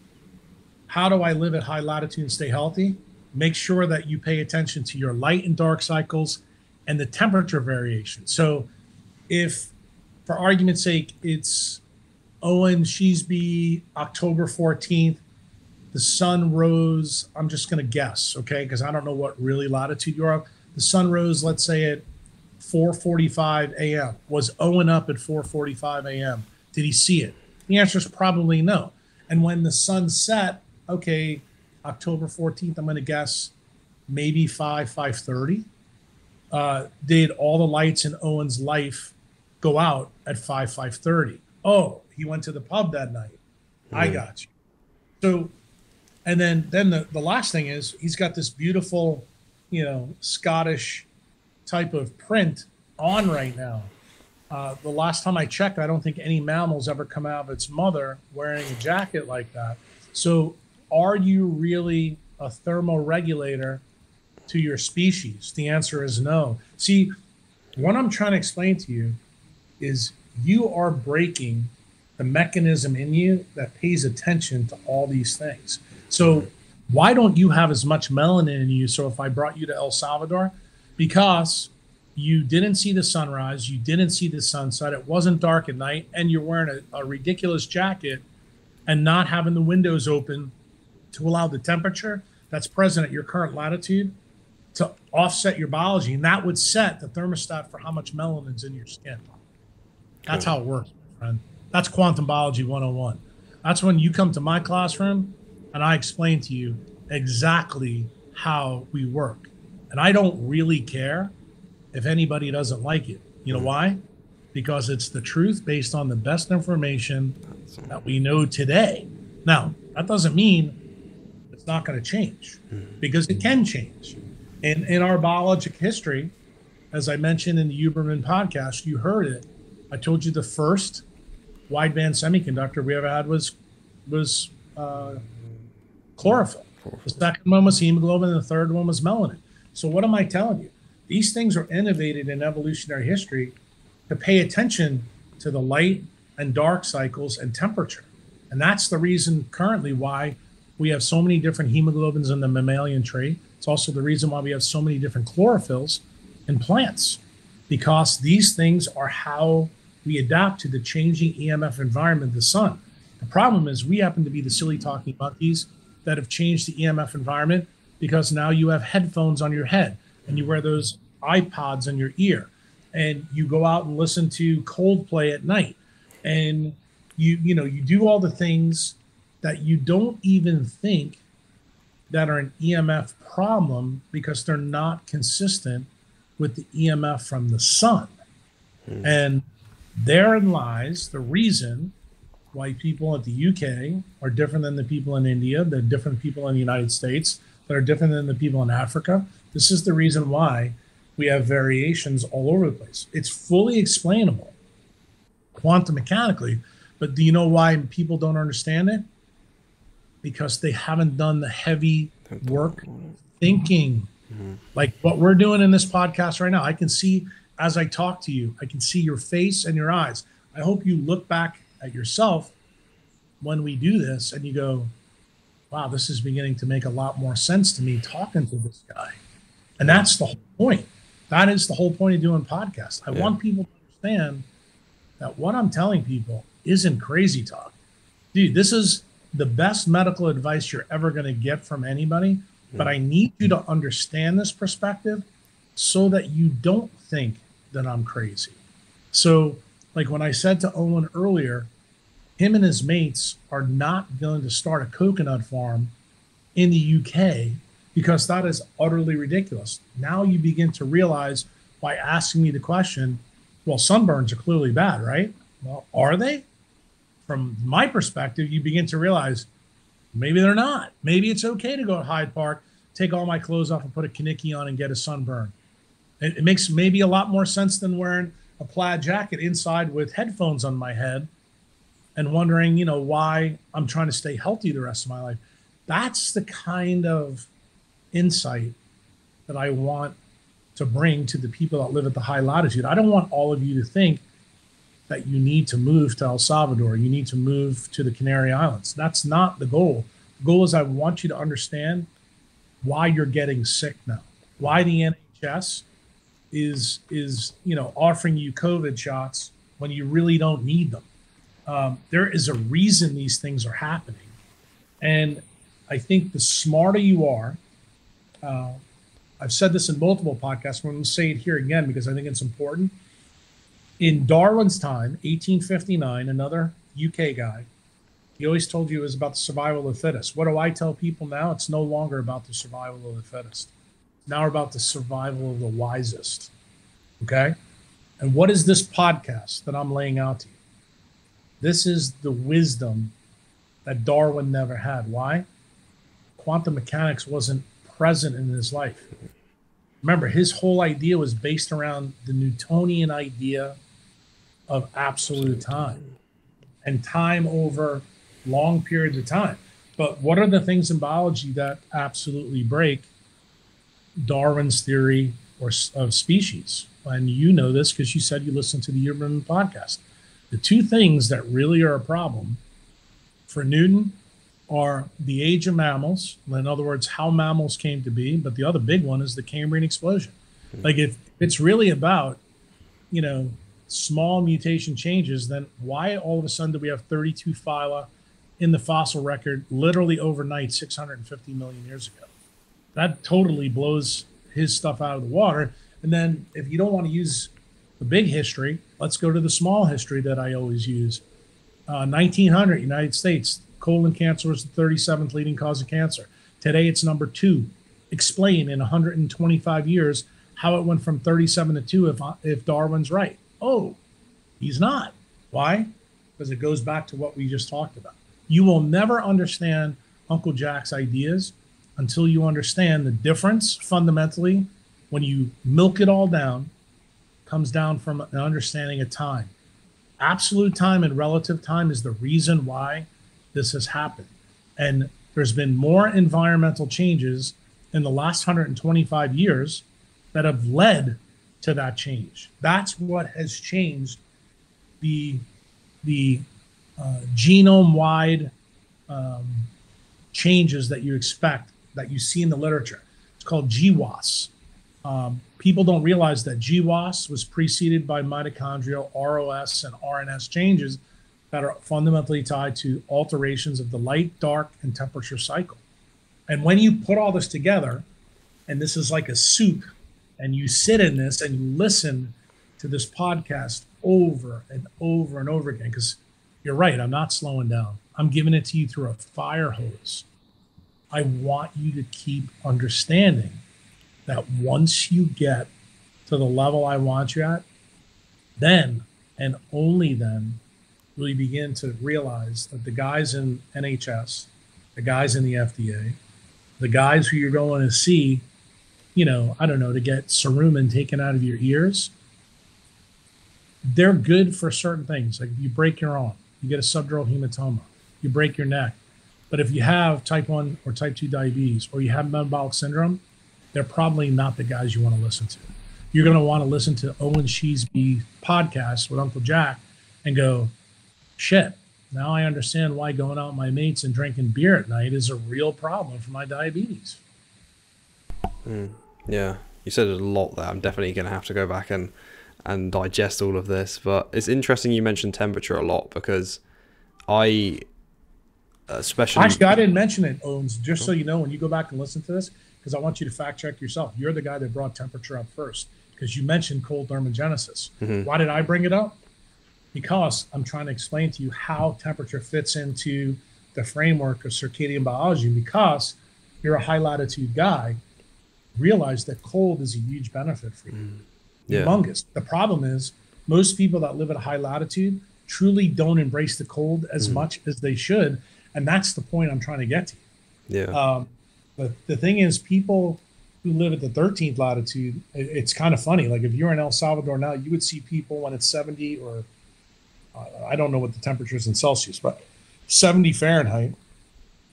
How do I live at high latitude and stay healthy? Make sure that you pay attention to your light and dark cycles and the temperature variation. So if, for argument's sake, it's Owen Sheasby, October 14th, the sun rose, I'm just going to guess, okay, because I don't know what really latitude you're. The sun rose, let's say at 4:45 a.m. Was Owen up at 4:45 a.m.? Did he see it? The answer is probably no. And when the sun set, okay, October 14th, I'm going to guess maybe 5 5:30 uh, did all the lights in Owen's life go out at 5 5.30 oh he went to the pub that night mm. i got you so and then then the, the last thing is he's got this beautiful you know scottish type of print on right now uh, the last time i checked i don't think any mammals ever come out of its mother wearing a jacket like that so are you really a thermoregulator to your species? The answer is no. See, what I'm trying to explain to you is you are breaking the mechanism in you that pays attention to all these things. So, why don't you have as much melanin in you? So, if I brought you to El Salvador, because you didn't see the sunrise, you didn't see the sunset, it wasn't dark at night, and you're wearing a, a ridiculous jacket and not having the windows open to allow the temperature that's present at your current latitude to offset your biology. And that would set the thermostat for how much melanin's in your skin. That's how it works, my friend. That's quantum biology 101. That's when you come to my classroom and I explain to you exactly how we work. And I don't really care if anybody doesn't like it. You know why? Because it's the truth based on the best information that we know today. Now, that doesn't mean it's not going to change because it can change. In, in our biologic history, as I mentioned in the Huberman podcast, you heard it. I told you the first wideband semiconductor we ever had was was uh, chlorophyll. The second one was hemoglobin, and the third one was melanin. So what am I telling you? These things are innovated in evolutionary history to pay attention to the light and dark cycles and temperature. And that's the reason currently why we have so many different hemoglobins in the mammalian tree. It's also the reason why we have so many different chlorophylls in plants, because these things are how we adapt to the changing EMF environment, the sun. The problem is we happen to be the silly talking monkeys that have changed the EMF environment because now you have headphones on your head and you wear those iPods in your ear and you go out and listen to Coldplay at night and you you know you do all the things that you don't even think that are an EMF problem because they're not consistent with the EMF from the sun. Hmm. And therein lies the reason why people at the UK are different than the people in India, the different people in the United States that are different than the people in Africa. This is the reason why we have variations all over the place. It's fully explainable quantum mechanically, but do you know why people don't understand it? Because they haven't done the heavy work thinking. Mm-hmm. Like what we're doing in this podcast right now. I can see as I talk to you, I can see your face and your eyes. I hope you look back at yourself when we do this and you go, wow, this is beginning to make a lot more sense to me talking to this guy. And that's the whole point. That is the whole point of doing podcasts. I Yeah. want people to understand that what I'm telling people isn't crazy talk. Dude, this is the best medical advice you're ever going to get from anybody. But I need you to understand this perspective so that you don't think that I'm crazy. So, like when I said to Owen earlier, him and his mates are not going to start a coconut farm in the UK because that is utterly ridiculous. Now you begin to realize by asking me the question, well, sunburns are clearly bad, right? Well, are they? From my perspective, you begin to realize maybe they're not. Maybe it's okay to go to Hyde Park, take all my clothes off and put a kaniki on and get a sunburn. It, it makes maybe a lot more sense than wearing a plaid jacket inside with headphones on my head and wondering, you know, why I'm trying to stay healthy the rest of my life. That's the kind of insight that I want to bring to the people that live at the high latitude. I don't want all of you to think that you need to move to El Salvador, you need to move to the Canary Islands. That's not the goal. The goal is I want you to understand why you're getting sick now, why the NHS is is you know offering you COVID shots when you really don't need them. Um, there is a reason these things are happening, and I think the smarter you are, uh, I've said this in multiple podcasts. but I'm going to say it here again because I think it's important. In Darwin's time, 1859, another UK guy, he always told you it was about the survival of the fittest. What do I tell people now? It's no longer about the survival of the fittest. Now about the survival of the wisest. Okay. And what is this podcast that I'm laying out to you? This is the wisdom that Darwin never had. Why? Quantum mechanics wasn't present in his life. Remember, his whole idea was based around the Newtonian idea of absolute time and time over long periods of time. But what are the things in biology that absolutely break Darwin's theory or of species? And you know this because you said you listened to the Huberman podcast. The two things that really are a problem for Newton are the age of mammals, in other words, how mammals came to be. But the other big one is the Cambrian explosion. Hmm. Like if it's really about, you know, small mutation changes, then why all of a sudden do we have 32 phyla in the fossil record literally overnight 650 million years ago? That totally blows his stuff out of the water. And then if you don't want to use the big history, let's go to the small history that I always use. Uh, 1900, United States, colon cancer was the 37th leading cause of cancer. Today it's number two. Explain in 125 years how it went from 37 to 2 if, if Darwin's right. Oh, he's not. Why? Because it goes back to what we just talked about. You will never understand Uncle Jack's ideas until you understand the difference fundamentally when you milk it all down comes down from an understanding of time. Absolute time and relative time is the reason why this has happened. And there's been more environmental changes in the last 125 years that have led to that change. That's what has changed the the uh, genome wide um, changes that you expect that you see in the literature. It's called GWAS. Um, people don't realize that GWAS was preceded by mitochondrial ROS and RNS changes that are fundamentally tied to alterations of the light, dark, and temperature cycle. And when you put all this together, and this is like a soup and you sit in this and you listen to this podcast over and over and over again because you're right i'm not slowing down i'm giving it to you through a fire hose i want you to keep understanding that once you get to the level i want you at then and only then will you begin to realize that the guys in nhs the guys in the fda the guys who you're going to see you know, I don't know, to get cerumen taken out of your ears, they're good for certain things. Like if you break your arm, you get a subdural hematoma, you break your neck. But if you have type 1 or type 2 diabetes or you have metabolic syndrome, they're probably not the guys you want to listen to. You're going to want to listen to Owen Sheasby podcast with Uncle Jack and go, shit, now I understand why going out with my mates and drinking beer at night is a real problem for my diabetes. Mm. Yeah, you said a lot there. I'm definitely going to have to go back and and digest all of this. But it's interesting you mentioned temperature a lot because I, especially actually, I didn't mention it, Owens. Just so you know, when you go back and listen to this, because I want you to fact check yourself. You're the guy that brought temperature up first because you mentioned cold thermogenesis. Mm-hmm. Why did I bring it up? Because I'm trying to explain to you how temperature fits into the framework of circadian biology. Because you're a high latitude guy, realize that cold is a huge benefit for you. Mm. Yeah. Humongous. The problem is most people that live at a high latitude truly don't embrace the cold as mm. much as they should. And that's the point I'm trying to get to. Yeah. Um, but the thing is, people who live at the 13th latitude, it, it's kind of funny. Like if you're in El Salvador now, you would see people when it's 70 or uh, I don't know what the temperature is in Celsius, but 70 Fahrenheit,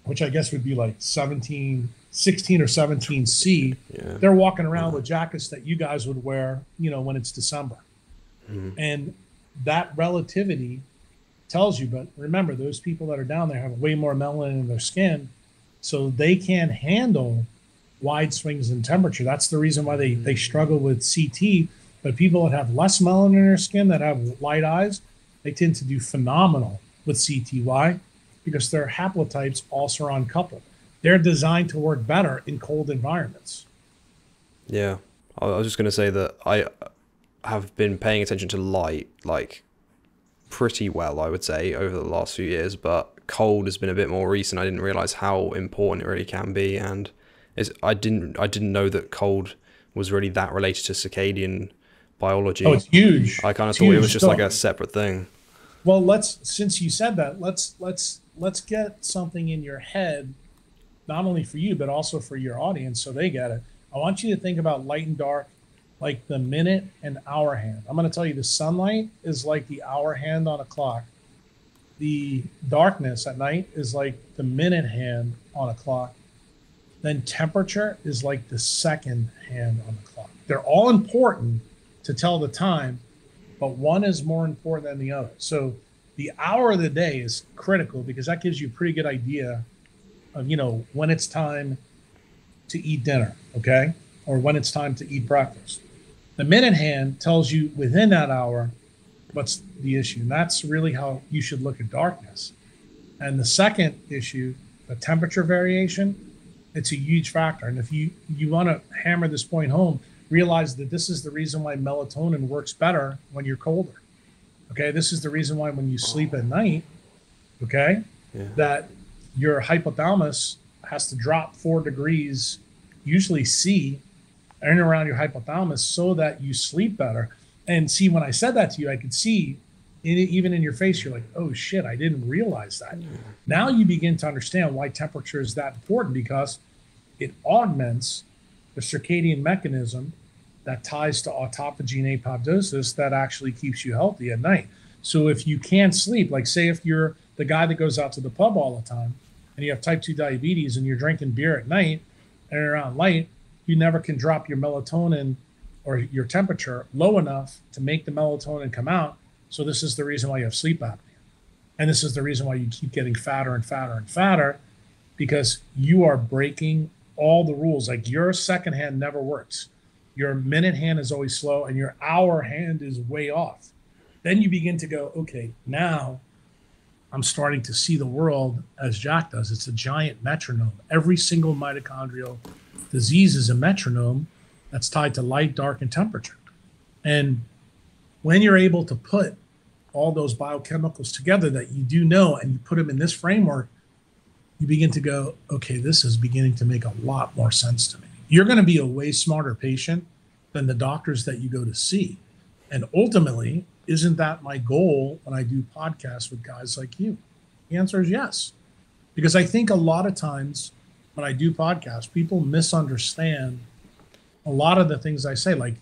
which I guess would be like 17 16 or 17 C, yeah. they're walking around with jackets that you guys would wear, you know, when it's December. Mm-hmm. And that relativity tells you, but remember, those people that are down there have way more melanin in their skin, so they can't handle wide swings in temperature. That's the reason why they, they struggle with CT. But people that have less melanin in their skin, that have light eyes, they tend to do phenomenal with CT. Why? Because their haplotypes also are uncoupled they're designed to work better in cold environments. Yeah, I was just going to say that I have been paying attention to light like pretty well, I would say, over the last few years, but cold has been a bit more recent. I didn't realize how important it really can be, and it's, I didn't I didn't know that cold was really that related to circadian biology. Oh, it's huge. I kind of thought it was just stuff. like a separate thing. Well, let's since you said that, let's let's let's get something in your head not only for you but also for your audience so they get it i want you to think about light and dark like the minute and hour hand i'm going to tell you the sunlight is like the hour hand on a clock the darkness at night is like the minute hand on a clock. Then temperature is like the second hand on the clock. They're all important to tell the time, but one is more important than the other. So the hour of the day is critical because that gives you a pretty good idea of, you know, when it's time to eat dinner, okay? Or when it's time to eat breakfast. The minute hand tells you within that hour what's the issue. And that's really how you should look at darkness. And the second issue, the temperature variation, it's a huge factor. And if you you want to hammer this point home, realize that this is the reason why melatonin works better when you're colder. Okay, this is the reason why when you sleep at night, okay, yeah. that your hypothalamus has to drop four degrees, usually C, in and around your hypothalamus, so that you sleep better. And see, when I said that to you, I could see in, even in your face, you're like, oh shit, I didn't realize that. Mm. Now you begin to understand why temperature is that important because it augments the circadian mechanism that ties to autophagy and apoptosis that actually keeps you healthy at night. So if you can't sleep, like say if you're the guy that goes out to the pub all the time and you have type 2 diabetes and you're drinking beer at night and around light, you never can drop your melatonin or your temperature low enough to make the melatonin come out so this is the reason why you have sleep apnea. And this is the reason why you keep getting fatter and fatter and fatter because you are breaking all the rules. Like your second hand never works. Your minute hand is always slow and your hour hand is way off. Then you begin to go, okay, now I'm starting to see the world as Jack does. It's a giant metronome. Every single mitochondrial disease is a metronome that's tied to light, dark, and temperature. And when you're able to put all those biochemicals together that you do know and you put them in this framework, you begin to go, okay, this is beginning to make a lot more sense to me. You're going to be a way smarter patient than the doctors that you go to see. And ultimately, isn't that my goal when I do podcasts with guys like you? The answer is yes. Because I think a lot of times when I do podcasts, people misunderstand a lot of the things I say. Like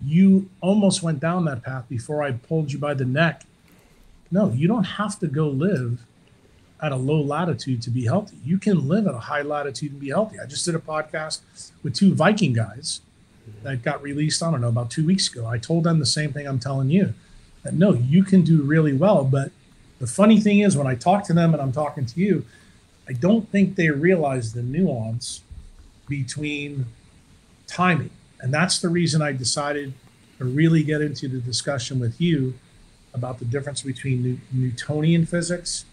you almost went down that path before I pulled you by the neck. No, you don't have to go live at a low latitude to be healthy. You can live at a high latitude and be healthy. I just did a podcast with two Viking guys that got released, I don't know, about two weeks ago. I told them the same thing I'm telling you that no, you can do really well. But the funny thing is, when I talk to them and I'm talking to you, I don't think they realize the nuance between timing and that's the reason I decided to really get into the discussion with you about the difference between Newtonian physics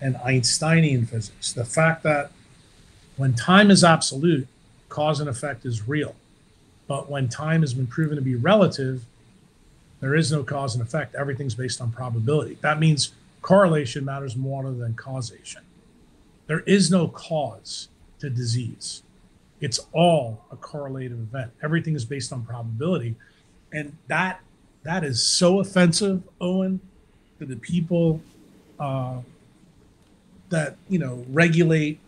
and Einsteinian physics. The fact that when time is absolute, cause and effect is real. But when time has been proven to be relative, there is no cause and effect. Everything's based on probability. That means correlation matters more than causation. There is no cause to disease. It's all a correlative event. Everything is based on probability. And that that is so offensive, Owen, to the people uh, that you know regulate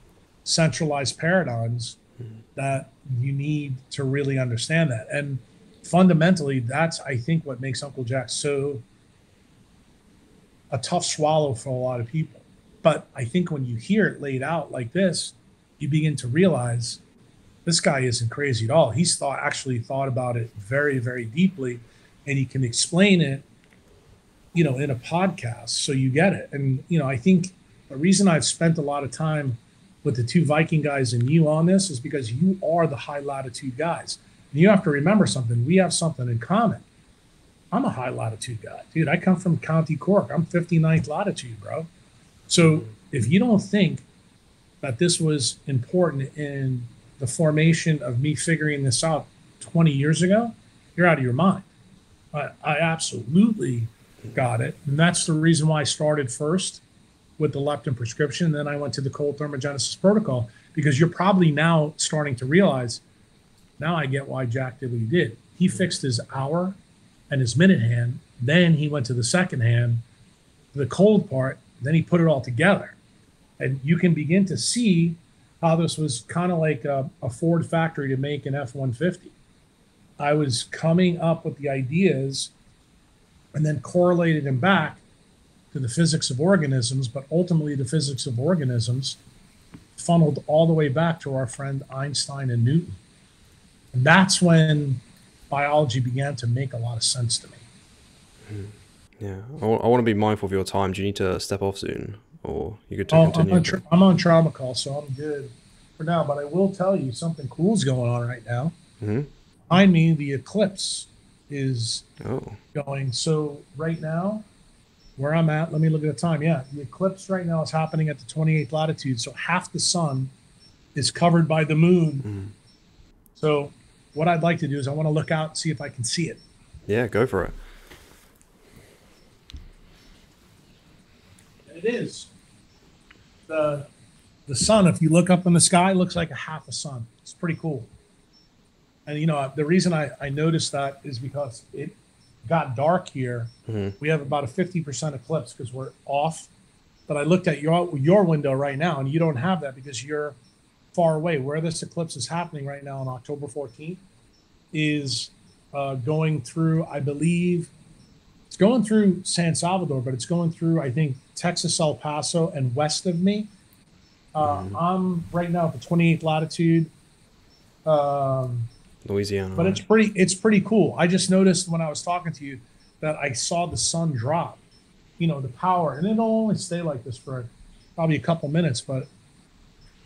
centralized paradigms mm-hmm. that you need to really understand that. And fundamentally, that's I think what makes Uncle Jack so a tough swallow for a lot of people. But I think when you hear it laid out like this, you begin to realize this guy isn't crazy at all. He's thought actually thought about it very, very deeply, and he can explain it, you know, in a podcast, so you get it. And you know, I think the reason I've spent a lot of time with the two Viking guys and you on this is because you are the high latitude guys. And you have to remember something. We have something in common. I'm a high latitude guy, dude. I come from County Cork. I'm 59th latitude, bro. So if you don't think that this was important in the formation of me figuring this out 20 years ago, you're out of your mind. I, I absolutely got it. And that's the reason why I started first with the leptin prescription. Then I went to the cold thermogenesis protocol because you're probably now starting to realize now I get why Jack did what he did. He fixed his hour and his minute hand. Then he went to the second hand, the cold part. Then he put it all together. And you can begin to see how this was kind of like a, a Ford factory to make an F 150. I was coming up with the ideas and then correlated them back to to the physics of organisms, but ultimately the physics of organisms funneled all the way back to our friend Einstein and Newton. And that's when biology began to make a lot of sense to me. Hmm. Yeah, I want to be mindful of your time. Do you need to step off soon, or you could to Oh, continue? I'm, on tra- I'm on trauma call, so I'm good for now. But I will tell you something cool's going on right now. hmm Behind me, the eclipse is Oh, going. So right now, where I'm at, let me look at the time. Yeah, the eclipse right now is happening at the 28th latitude. So half the sun is covered by the moon. Mhm. So what I'd like to do is I want to look out and see if I can see it. yeah, go for it. It is. The the sun, if you look up in the sky, looks like a half a sun. It's pretty cool. And you know, the reason I, I noticed that is because it got dark here. Mhm. We have about a 50% eclipse because we're off. But I looked at your your window right now, and you don't have that because you're far away. Where this eclipse is happening right now on October 14th is uh, going through, I believe, going through San Salvador, but it's going through, I think, Texas, El Paso, and west of me. Uh, I'm right now at the 28th latitude. Um, Louisiana. but it's pretty it's pretty cool. I just noticed when I was talking to you that I saw the sun drop, you know, the power, and it'll only stay like this for probably a couple minutes. But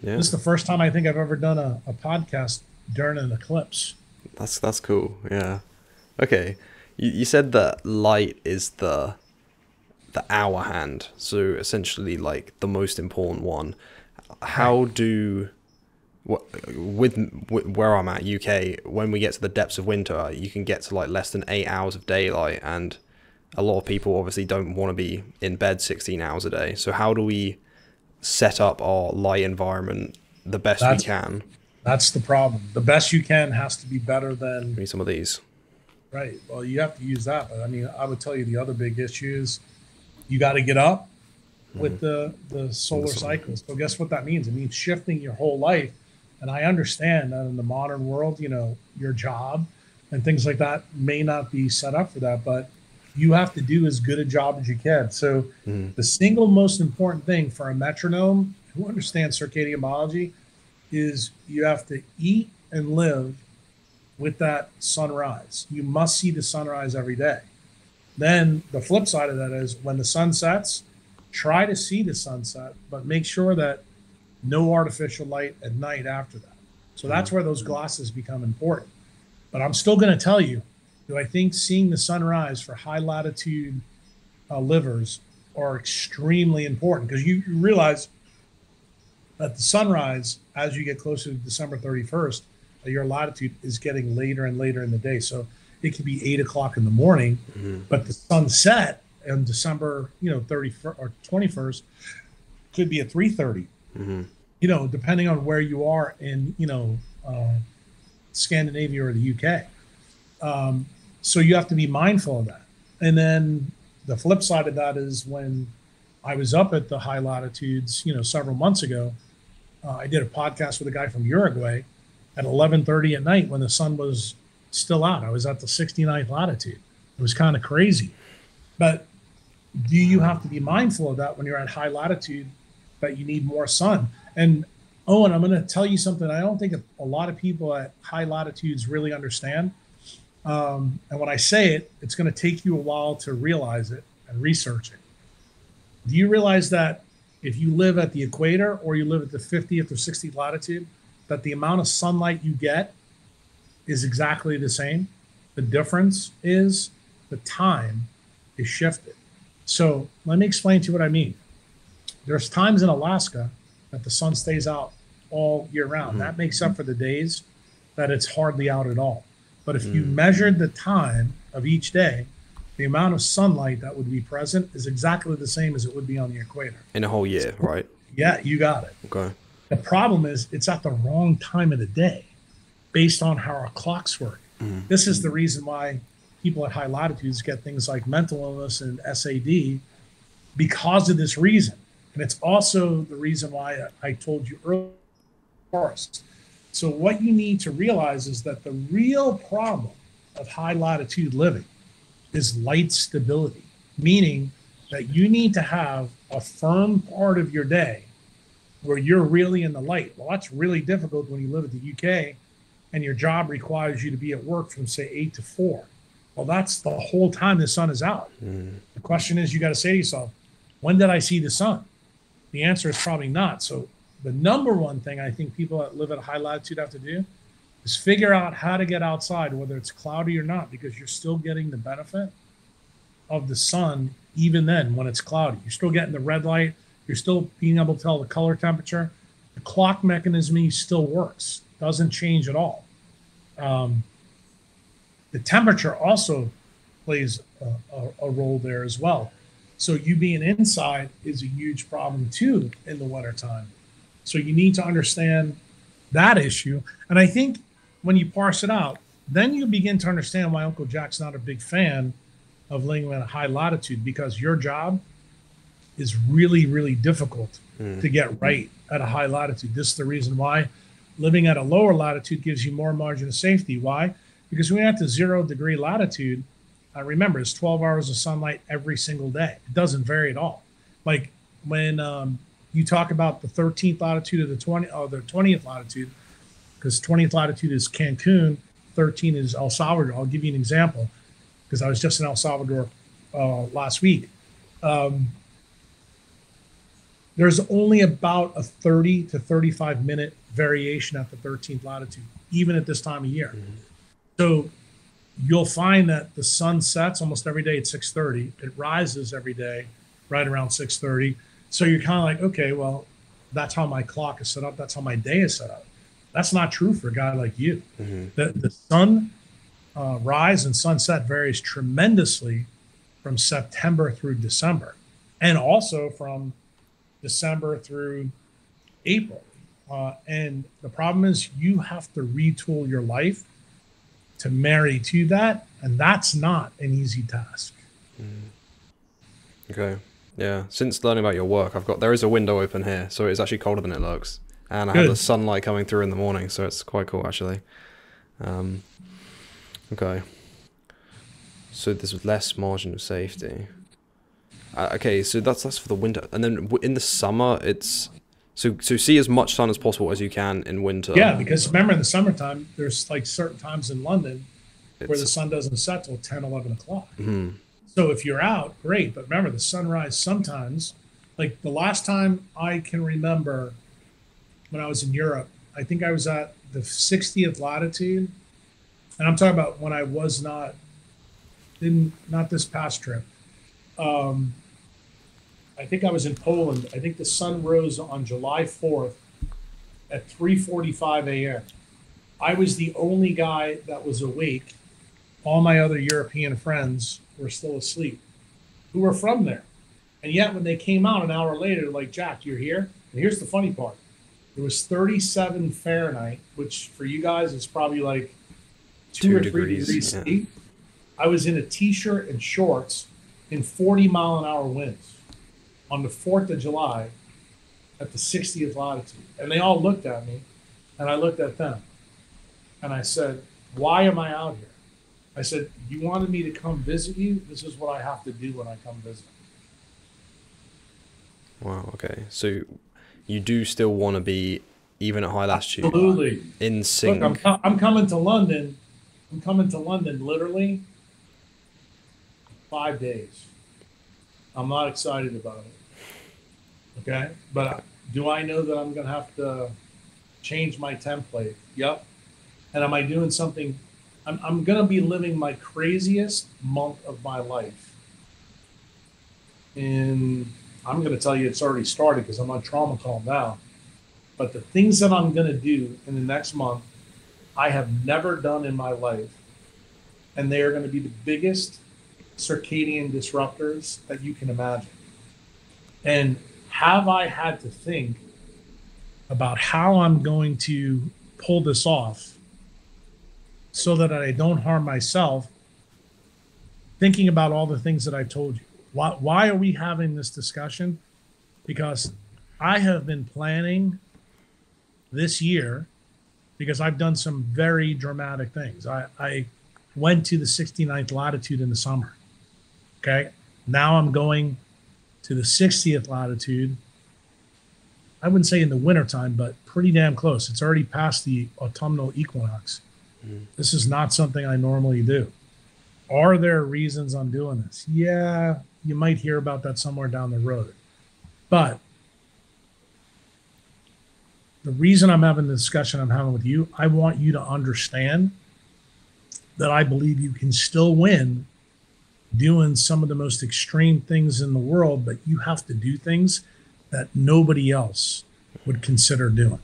yeah, this is the first time I think I've ever done a, a podcast during an eclipse. that's that's cool. Yeah. Okay. You you said that light is the the hour hand, so essentially like the most important one. How do what with, with where I'm at UK when we get to the depths of winter, you can get to like less than eight hours of daylight, and a lot of people obviously don't want to be in bed 16 hours a day. So how do we set up our light environment the best That's- we can? That's the problem. The best you can has to be better than Give me some of these. Right. Well, you have to use that. But I mean, I would tell you the other big issue is you got to get up with the the solar sun. cycles. So guess what that means? It means shifting your whole life. And I understand that in the modern world, you know, your job and things like that may not be set up for that, but you have to do as good a job as you can. So Mhm. the single most important thing for a metronome who understands circadian biology is you have to eat and live with that sunrise. You must see the sunrise every day. Then the flip side of that is when the sun sets, try to see the sunset, but make sure that no artificial light at night after that. So that's where those glasses become important. But I'm still going to tell you do I think seeing the sunrise for high latitude uh, livers are extremely important because you, you realize that the sunrise, as you get closer to December 31st, uh, your latitude is getting later and later in the day. So it could be eight o'clock in the morning, Mhm. but the sunset on December, you know, 31st or 21st could be at 3:30. Mhm. You know, depending on where you are in, you know, uh, Scandinavia or the UK. Um, so you have to be mindful of that. And then the flip side of that is when I was up at the high latitudes, you know, several months ago, uh, I did a podcast with a guy from Uruguay at 11:30 at night when the sun was still out. I was at the 69th latitude. It was kind of crazy. But do you have to be mindful of that when you're at high latitude that you need more sun? And Owen, I'm going to tell you something I don't think a lot of people at high latitudes really understand. Um, and when I say it, it's going to take you a while to realize it and research it. Do you realize that if you live at the equator or you live at the 50th or 60th latitude, that the amount of sunlight you get is exactly the same? The difference is the time is shifted. So let me explain to you what I mean. There's times in Alaska that the sun stays out all year round. Mm-hmm. That makes up for the days that it's hardly out at all. But if you mm. measured the time of each day, the amount of sunlight that would be present is exactly the same as it would be on the equator. In a whole year, right? Yeah, you got it. Okay. The problem is it's at the wrong time of the day based on how our clocks work. Mm-hmm. This is the reason why people at high latitudes get things like mental illness and SAD because of this reason. And it's also the reason why I I told you earlier. forest. So, what you need to realize is that the real problem of high latitude living is light stability, meaning that you need to have a firm part of your day where you're really in the light. Well, that's really difficult when you live in the UK and your job requires you to be at work from say eight to four. Well, that's the whole time the sun is out. Mm. The question is, you got to say to yourself, when did I see the sun? The answer is probably not. So, the number one thing I think people that live at a high latitude have to do is figure out how to get outside, whether it's cloudy or not, because you're still getting the benefit of the sun even then when it's cloudy. You're still getting the red light. You're still being able to tell the color temperature. The clock mechanism still works, doesn't change at all. Um, the temperature also plays a, a, a role there as well. So you being inside is a huge problem too in the wintertime. So you need to understand that issue. And I think when you parse it out, then you begin to understand why Uncle Jack's not a big fan of living at a high latitude because your job is really, really difficult Mm. to get right at a high latitude. This is the reason why living at a lower latitude gives you more margin of safety. Why? Because when you're at the zero degree latitude, uh, remember it's 12 hours of sunlight every single day. It doesn't vary at all. Like when um, you talk about the 13th latitude of the 20 or the 20th latitude, because 20th latitude is Cancun, 13 is El Salvador. I'll give you an example because I was just in El Salvador uh, last week. Um, there's only about a 30 to 35 minute variation at the 13th latitude, even at this time of year. So you'll find that the sun sets almost every day at 6:30. It rises every day right around 6:30. So you're kind of like, okay, well, that's how my clock is set up. That's how my day is set up. That's not true for a guy like you. Mhm. The, the sun uh, rise and sunset varies tremendously from September through December, and also from December through April. Uh, and the problem is you have to retool your life to marry to that, and that's not an easy task. Okay. Yeah. Since learning about your work, I've got there is a window open here, so it's actually colder than it looks, and I have the sunlight coming through in the morning, so it's quite cool actually. Um, okay. So there's less margin of safety. Uh, okay, so that's that's for the winter, and then in the summer it's so so see as much sun as possible as you can in winter. Yeah, because remember in the summertime, there's like certain times in London where the sun doesn't set till 10, 11 o'clock. mhm. So if you're out, great. But remember, the sunrise sometimes, like the last time I can remember when I was in Europe, I think I was at the 60th latitude. And I'm talking about when I was not, didn't, not this past trip. Um, I think I was in Poland. I think the sun rose on July 4th at 3:45 a.m. I was the only guy that was awake. All my other European friends were still asleep, who were from there. And yet, when they came out an hour later, like, Jack, you're here. And here's the funny part it was 37 Fahrenheit, which for you guys is probably like two, Two or three degrees, degrees yeah. C. I was in a t shirt and shorts in 40 mile an hour winds on the 4th of July at the 60th latitude. And they all looked at me, and I looked at them. And I said, Why am I out here? I said, You wanted me to come visit you? This is what I have to do when I come visit. Wow. Okay. So you do still want to be even at high latitude Absolutely. in sync. Look, I'm, I'm coming to London. I'm coming to London literally five days. I'm not excited about it. Okay. But do I know that I'm going to have to change my template? Yep. And am I doing something? I'm, I'm going to be living my craziest month of my life. And I'm going to tell you it's already started because I'm on trauma calm now. But the things that I'm going to do in the next month, I have never done in my life. And they are going to be the biggest circadian disruptors that you can imagine. And have I had to think about how I'm going to pull this off so that I don't harm myself? Thinking about all the things that I told you. Why, why are we having this discussion? Because I have been planning this year because I've done some very dramatic things. I, I went to the 69th latitude in the summer. Okay. Now I'm going to the 60th latitude. I wouldn't say in the wintertime, but pretty damn close. It's already past the autumnal equinox. Mm. This is not something I normally do. Are there reasons I'm doing this? Yeah, you might hear about that somewhere down the road. But the reason I'm having the discussion I'm having with you, I want you to understand that I believe you can still win doing some of the most extreme things in the world, but you have to do things that nobody else would consider doing.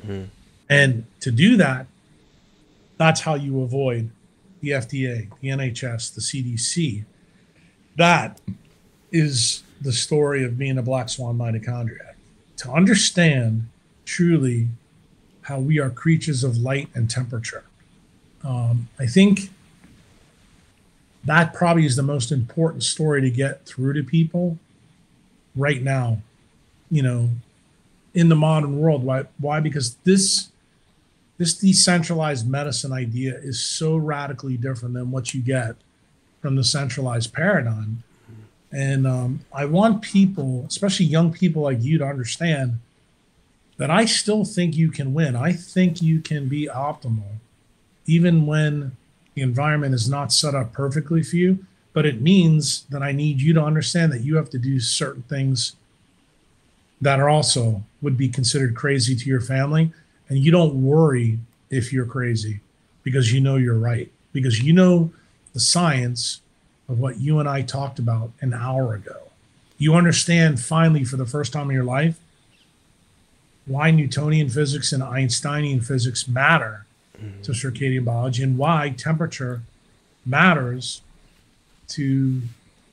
Mm-hmm. And to do that, that's how you avoid the FDA, the NHS, the CDC. That is the story of being a black swan mitochondriac. To understand truly how we are creatures of light and temperature. Um, I think that probably is the most important story to get through to people right now, you know, in the modern world. Why? Why? Because this this decentralized medicine idea is so radically different than what you get from the centralized paradigm. And um, I want people, especially young people like you, to understand that I still think you can win. I think you can be optimal, even when the environment is not set up perfectly for you. But it means that I need you to understand that you have to do certain things that are also would be considered crazy to your family. And you don't worry if you're crazy because you know you're right, because you know the science of what you and I talked about an hour ago. You understand finally for the first time in your life why Newtonian physics and Einsteinian physics matter mm-hmm. to circadian biology and why temperature matters to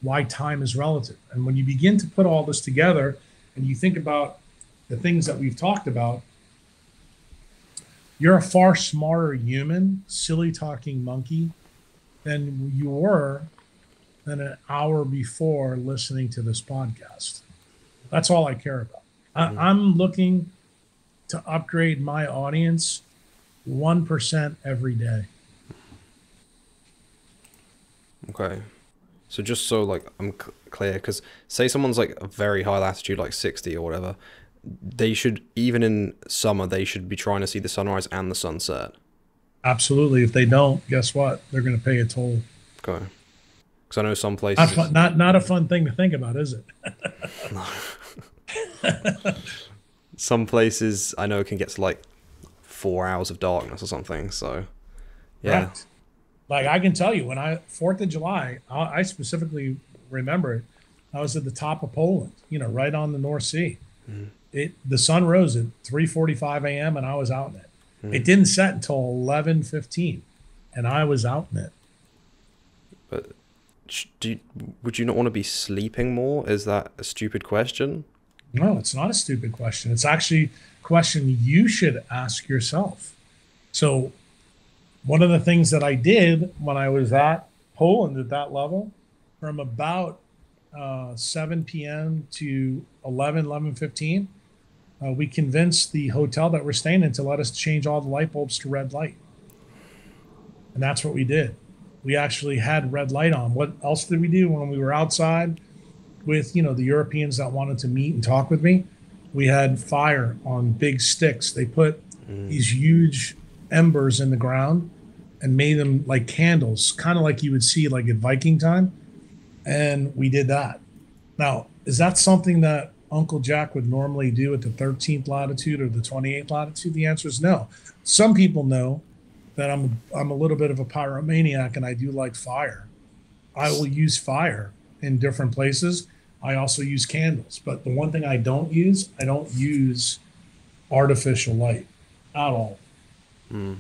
why time is relative. And when you begin to put all this together and you think about the things that we've talked about, you're a far smarter human, silly talking monkey, than you were than an hour before listening to this podcast. That's all I care about. I, mm-hmm. I'm looking to upgrade my audience 1% every day. Okay. So just so like I'm c- clear, because say someone's like a very high latitude, like 60 or whatever, they should, even in summer, they should be trying to see the sunrise and the sunset. Absolutely. If they don't, guess what? They're going to pay a toll. Okay. Because I know some places. Not, fun, not, not a fun thing to think about, is it? some places I know can get to like four hours of darkness or something. So, yeah. Right. Like I can tell you, when I Fourth of July, I specifically remember it. I was at the top of Poland, you know, right on the North Sea. Mm. It the sun rose at 3:45 a.m. and I was out in it. Mm. It didn't set until 11:15, and I was out in it. But do you, would you not want to be sleeping more? Is that a stupid question? No, it's not a stupid question. It's actually a question you should ask yourself. So, one of the things that I did when I was at Poland at that level, from about uh, 7 p.m. to 11, 11 15, uh, we convinced the hotel that we're staying in to let us change all the light bulbs to red light. And that's what we did. We actually had red light on. What else did we do when we were outside? With you know the Europeans that wanted to meet and talk with me. We had fire on big sticks. They put mm. these huge embers in the ground and made them like candles, kind of like you would see like at Viking time. And we did that. Now, is that something that Uncle Jack would normally do at the 13th latitude or the 28th latitude? The answer is no. Some people know that I'm I'm a little bit of a pyromaniac and I do like fire. I will use fire in different places. I also use candles, but the one thing I don't use, I don't use artificial light at all. Mm.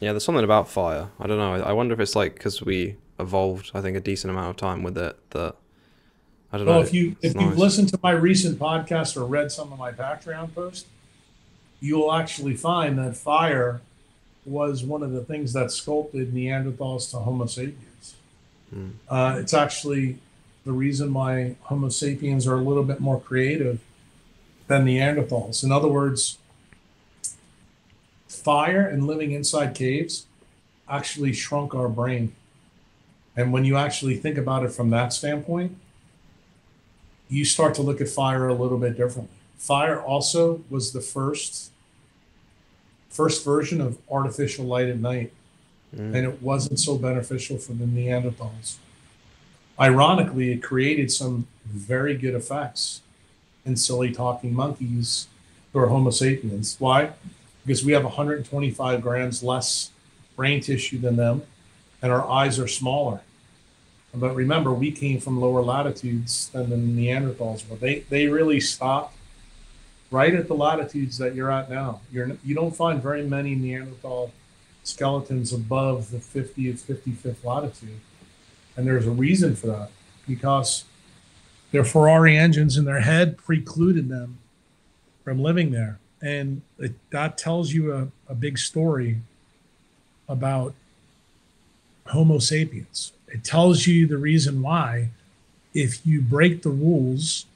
Yeah, there's something about fire. I don't know. I wonder if it's like because we evolved, I think, a decent amount of time with it that I don't well, know. if you if nice. you've listened to my recent podcast or read some of my Patreon posts, you'll actually find that fire was one of the things that sculpted Neanderthals to Homo sapiens. Mm. Uh, it's actually the reason why Homo sapiens are a little bit more creative than Neanderthals. In other words, fire and living inside caves actually shrunk our brain. And when you actually think about it from that standpoint, you start to look at fire a little bit differently. Fire also was the first first version of artificial light at night, mm. and it wasn't so beneficial for the Neanderthals. Ironically, it created some very good effects in silly talking monkeys who are Homo sapiens. Why? Because we have 125 grams less brain tissue than them, and our eyes are smaller. But remember, we came from lower latitudes than the Neanderthals were. They they really stopped right at the latitudes that you're at now. You're you don't find very many Neanderthal skeletons above the 50th, 55th latitude, and there's a reason for that because their Ferrari engines in their head precluded them from living there, and it, that tells you a, a big story about Homo sapiens. It tells you the reason why, if you break the rules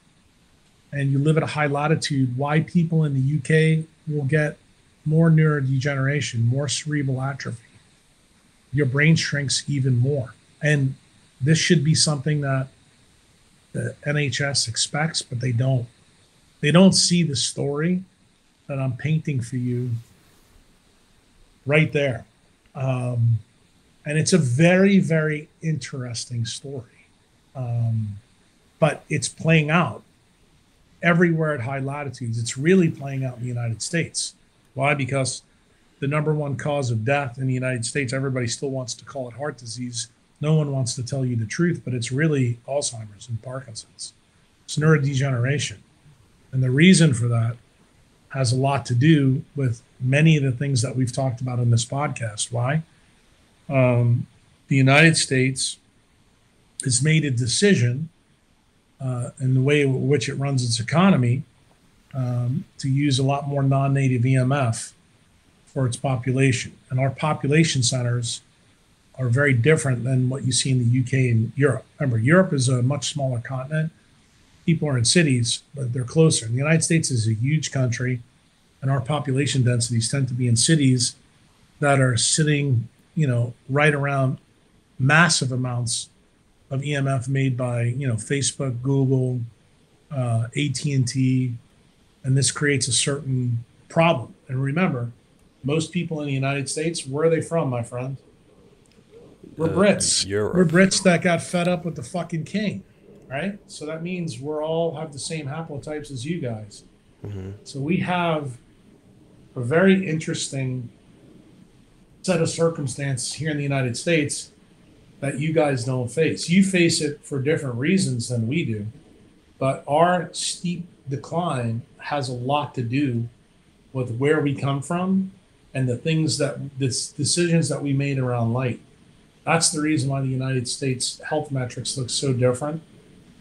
and you live at a high latitude, why people in the UK will get more neurodegeneration, more cerebral atrophy. Your brain shrinks even more. And this should be something that the NHS expects, but they don't. They don't see the story that I'm painting for you right there. Um, and it's a very, very interesting story. Um, but it's playing out everywhere at high latitudes. It's really playing out in the United States. Why? Because the number one cause of death in the United States, everybody still wants to call it heart disease. No one wants to tell you the truth, but it's really Alzheimer's and Parkinson's. It's neurodegeneration. And the reason for that has a lot to do with many of the things that we've talked about in this podcast. Why? Um, the United States has made a decision uh, in the way in which it runs its economy um, to use a lot more non native EMF for its population. And our population centers are very different than what you see in the UK and Europe. Remember, Europe is a much smaller continent. People are in cities, but they're closer. And the United States is a huge country, and our population densities tend to be in cities that are sitting, you know, right around massive amounts of EMF made by you know Facebook, Google, uh, AT and T, and this creates a certain problem. And remember, most people in the United States, where are they from, my friend? We're uh, Brits. Europe. We're Brits that got fed up with the fucking king, right? So that means we're all have the same haplotypes as you guys. Mm-hmm. So we have a very interesting set of circumstances here in the United States that you guys don't face. You face it for different reasons than we do, but our steep decline has a lot to do with where we come from and the things that the decisions that we made around light. That's the reason why the United States health metrics look so different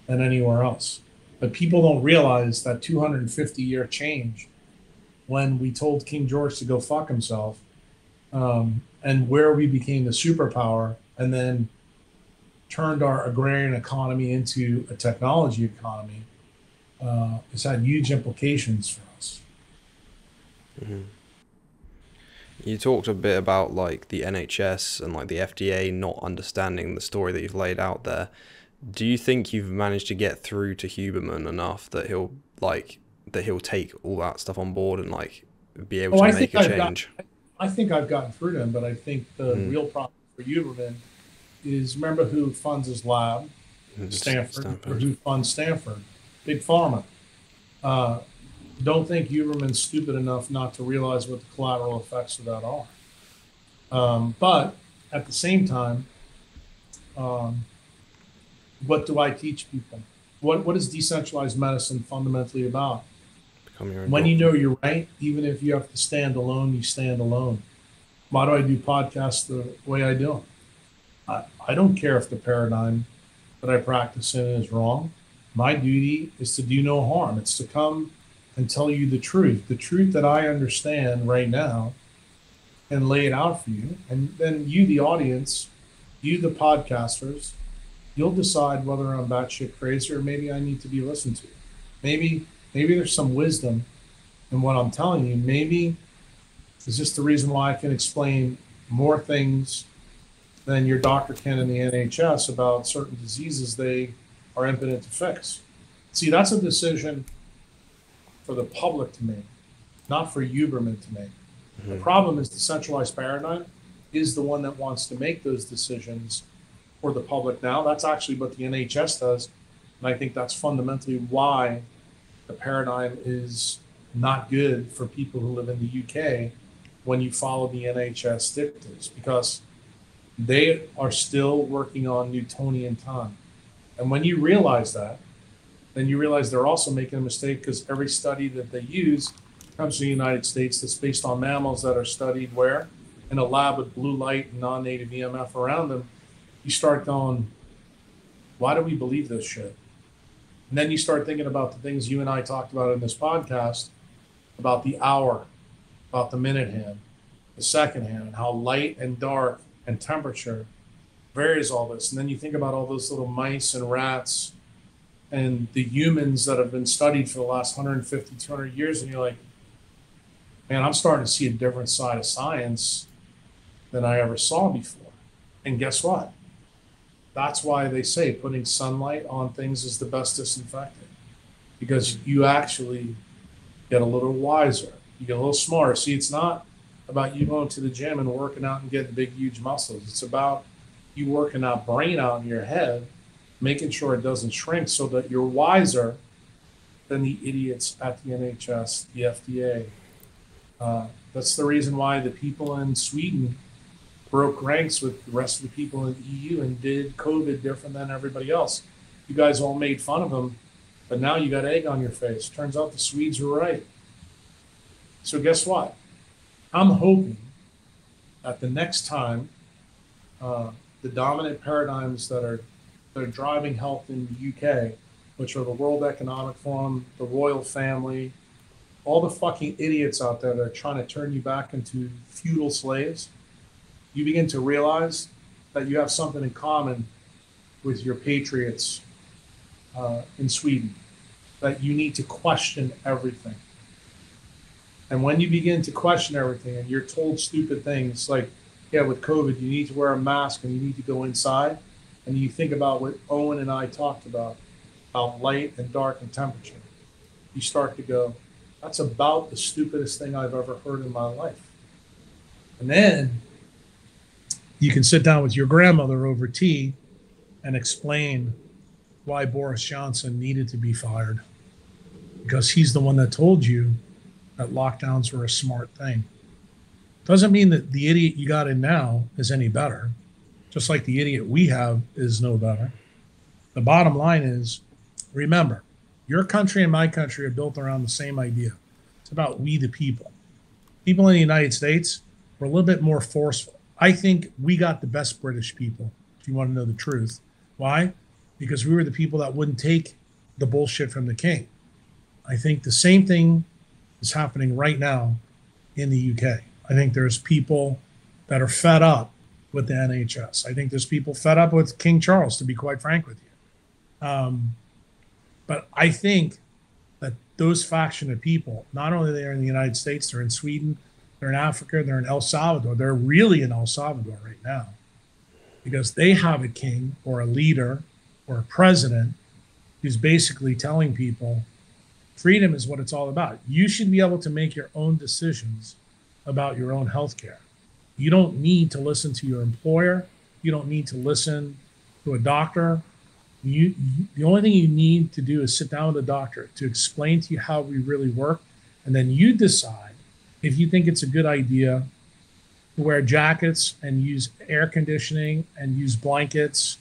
than anywhere else. But people don't realize that 250 year change when we told King George to go fuck himself um, and where we became the superpower and then turned our agrarian economy into a technology economy uh, has had huge implications for us. Mm-hmm. You talked a bit about like the NHS and like the FDA not understanding the story that you've laid out there. Do you think you've managed to get through to Huberman enough that he'll like that he'll take all that stuff on board and like be able oh, to I make a I've change? Got, I think I've gotten through to him, but I think the mm. real problem for Huberman is remember who funds his lab? Stanford, Stanford. Or who funds Stanford? Big Pharma. Uh, don't think Huberman's stupid enough not to realize what the collateral effects of that are. Um, but at the same time, um, what do I teach people? What what is decentralized medicine fundamentally about? When you know you're right, even if you have to stand alone, you stand alone. Why do I do podcasts the way I do? I, I don't care if the paradigm that I practice in is wrong. My duty is to do no harm. It's to come and tell you the truth, the truth that I understand right now, and lay it out for you. And then you, the audience, you, the podcasters, you'll decide whether I'm batshit crazy or maybe I need to be listened to. Maybe, maybe there's some wisdom in what I'm telling you. Maybe is this the reason why I can explain more things than your doctor can in the NHS about certain diseases they are impotent to fix. See, that's a decision for the public to make, not for Huberman to make. The mm-hmm. problem is the centralized paradigm is the one that wants to make those decisions for the public now. That's actually what the NHS does. And I think that's fundamentally why the paradigm is not good for people who live in the UK when you follow the NHS dictates because they are still working on Newtonian time. And when you realize that, then you realize they're also making a mistake because every study that they use comes from the United States that's based on mammals that are studied where? In a lab with blue light and non native EMF around them. You start going, why do we believe this shit? And then you start thinking about the things you and I talked about in this podcast about the hour, about the minute hand, the second hand, and how light and dark and temperature varies all this. And then you think about all those little mice and rats and the humans that have been studied for the last 150, 200 years, and you're like, man, I'm starting to see a different side of science than I ever saw before. And guess what? That's why they say putting sunlight on things is the best disinfectant because you actually get a little wiser, you get a little smarter. See, it's not about you going to the gym and working out and getting big, huge muscles. It's about you working that brain out in your head, making sure it doesn't shrink so that you're wiser than the idiots at the NHS, the FDA. Uh, that's the reason why the people in Sweden broke ranks with the rest of the people in the EU and did COVID different than everybody else. You guys all made fun of them, but now you got egg on your face. Turns out the Swedes were right. So guess what? I'm hoping that the next time uh, the dominant paradigms that are that are driving health in the UK, which are the World Economic Forum, the royal family, all the fucking idiots out there that are trying to turn you back into feudal slaves, you begin to realize that you have something in common with your patriots uh, in Sweden, that you need to question everything. And when you begin to question everything and you're told stupid things like, yeah, with COVID, you need to wear a mask and you need to go inside, and you think about what Owen and I talked about, about light and dark and temperature, you start to go, that's about the stupidest thing I've ever heard in my life. And then you can sit down with your grandmother over tea and explain why Boris Johnson needed to be fired because he's the one that told you that lockdowns were a smart thing. Doesn't mean that the idiot you got in now is any better, just like the idiot we have is no better. The bottom line is remember, your country and my country are built around the same idea. It's about we the people. People in the United States were a little bit more forceful. I think we got the best British people, if you want to know the truth. Why? Because we were the people that wouldn't take the bullshit from the king. I think the same thing is happening right now in the UK. I think there's people that are fed up with the NHS. I think there's people fed up with King Charles, to be quite frank with you. Um, but I think that those faction of people, not only they're in the United States, they're in Sweden, they're in Africa, they're in El Salvador. They're really in El Salvador right now because they have a king or a leader or a president who's basically telling people freedom is what it's all about. You should be able to make your own decisions about your own health care. You don't need to listen to your employer. You don't need to listen to a doctor. You, the only thing you need to do is sit down with a doctor to explain to you how we really work, and then you decide if you think it's a good idea to wear jackets and use air conditioning and use blankets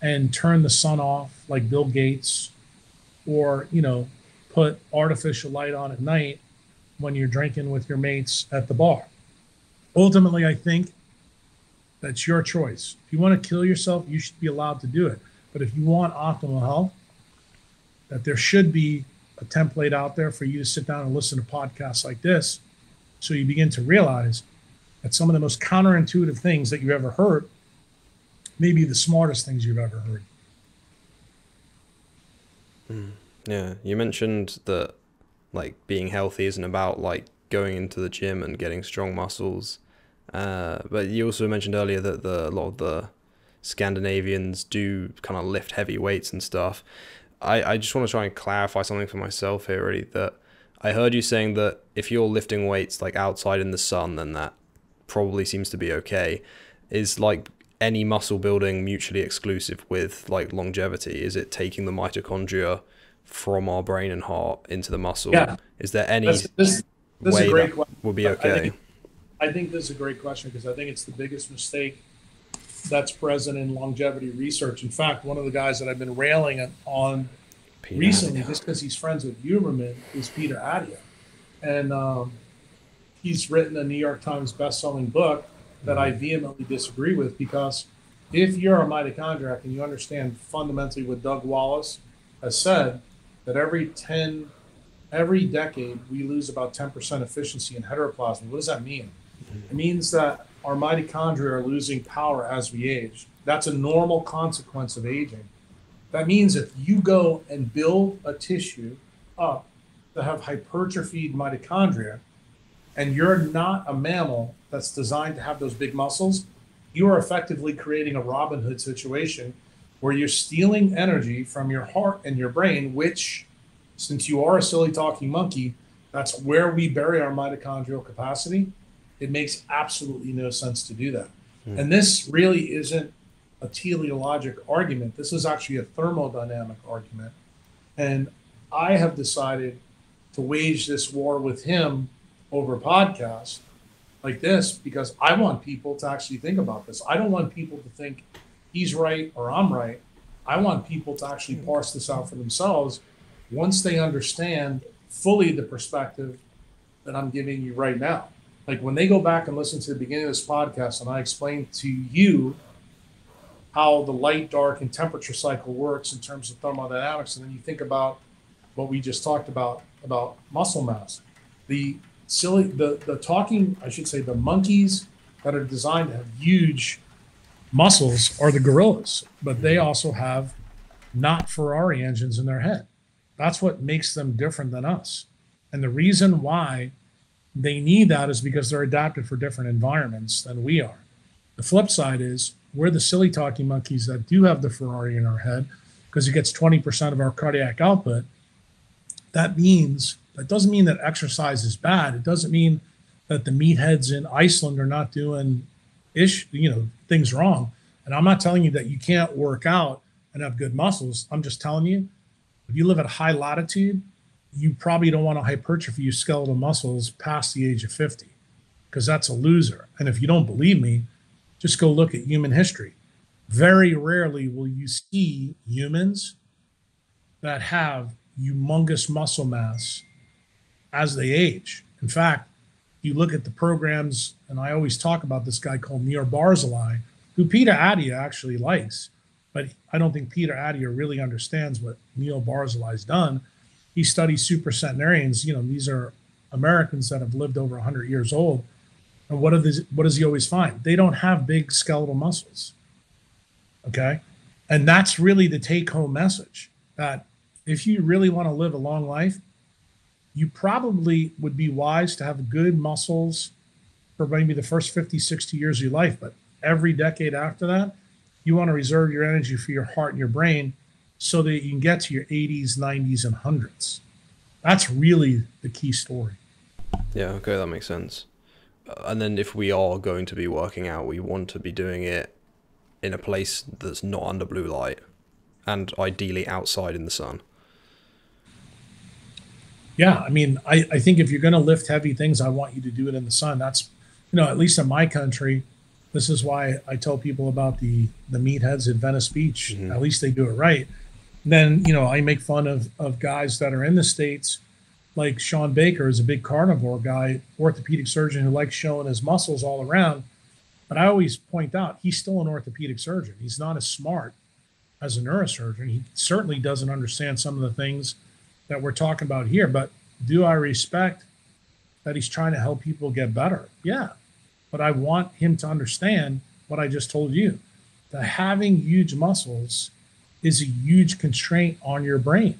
and turn the sun off like Bill Gates, or you know put artificial light on at night when you're drinking with your mates at the bar. Ultimately, I think that's your choice. If you want to kill yourself, you should be allowed to do it. But if you want optimal health, that there should be a template out there for you to sit down and listen to podcasts like this so you begin to realize that some of the most counterintuitive things that you ever heard may be the smartest things you've ever heard. Mm. Yeah, you mentioned that like being healthy isn't about like going into the gym and getting strong muscles. Uh, but you also mentioned earlier that the a lot of the Scandinavians do kind of lift heavy weights and stuff. I, I just want to try and clarify something for myself here, really. That I heard you saying that if you're lifting weights like outside in the sun, then that probably seems to be okay. Is like any muscle building mutually exclusive with like longevity? Is it taking the mitochondria from our brain and heart into the muscle? Yeah. Is there any this, this is way a great that question. would be okay? I think this is a great question because I think it's the biggest mistake that's present in longevity research. In fact, one of the guys that I've been railing on Peanut. recently, just because he's friends with Huberman, is Peter Attia. And um, he's written a New York Times best-selling book that I vehemently disagree with because if you're a mitochondriac and you understand fundamentally what Doug Wallace has said, that every 10, every decade we lose about 10% efficiency in heteroplasmy. What does that mean? It means that our mitochondria are losing power as we age. That's a normal consequence of aging. That means if you go and build a tissue up that have hypertrophied mitochondria, and you're not a mammal that's designed to have those big muscles, you are effectively creating a Robin Hood situation where you're stealing energy from your heart and your brain, which, since you are a silly talking monkey, that's where we bury our mitochondrial capacity. It makes absolutely no sense to do that. Hmm. And this really isn't a teleologic argument. This is actually a thermodynamic argument. And I have decided to wage this war with him over podcast like this because I want people to actually think about this. I don't want people to think he's right or I'm right. I want people to actually hmm. parse this out for themselves once they understand fully the perspective that I'm giving you right now. Like when they go back and listen to the beginning of this podcast and I explain to you how the light, dark, and temperature cycle works in terms of thermodynamics, and then you think about what we just talked about about muscle mass. The silly, the the talking, I should say, the monkeys that are designed to have huge muscles are the gorillas, but they also have not Ferrari engines in their head. That's what makes them different than us. And the reason why they need that is because they're adapted for different environments than we are. The flip side is we're the silly talking monkeys that do have the Ferrari in our head because it gets 20% of our cardiac output. That means that doesn't mean that exercise is bad. It doesn't mean that the meatheads in Iceland are not doing ish, you know, things wrong. And I'm not telling you that you can't work out and have good muscles. I'm just telling you, if you live at high latitude, you probably don't want to hypertrophy your skeletal muscles past the age of 50 because that's a loser. And if you don't believe me, just go look at human history. Very rarely will you see humans that have humongous muscle mass as they age. In fact, you look at the programs, and I always talk about this guy called Nir Barzilai, who Peter Attia actually likes, but I don't think Peter Attia really understands what Neil Barzilai's done. He studies supercentenarians. You know, these are Americans that have lived over 100 years old. And what, are these, what does he always find? They don't have big skeletal muscles. Okay. And that's really the take home message that if you really want to live a long life, you probably would be wise to have good muscles for maybe the first 50, 60 years of your life. But every decade after that, you want to reserve your energy for your heart and your brain so that you can get to your 80s, 90s, and 100s. That's really the key story. Yeah, okay, that makes sense. Uh, and then if we are going to be working out, we want to be doing it in a place that's not under blue light and ideally outside in the sun. Yeah, I mean, I, I think if you're going to lift heavy things, I want you to do it in the sun. That's, you know, at least in my country, this is why I tell people about the the meatheads at Venice Beach. Mhm. At least they do it right. Then you know I make fun of of guys that are in the states, like Shawn Baker is a big carnivore guy, orthopedic surgeon who likes showing his muscles all around. But I always point out he's still an orthopedic surgeon. He's not as smart as a neurosurgeon. He certainly doesn't understand some of the things that we're talking about here. But do I respect that he's trying to help people get better? Yeah. But I want him to understand what I just told you that having huge muscles is a huge constraint on your brain.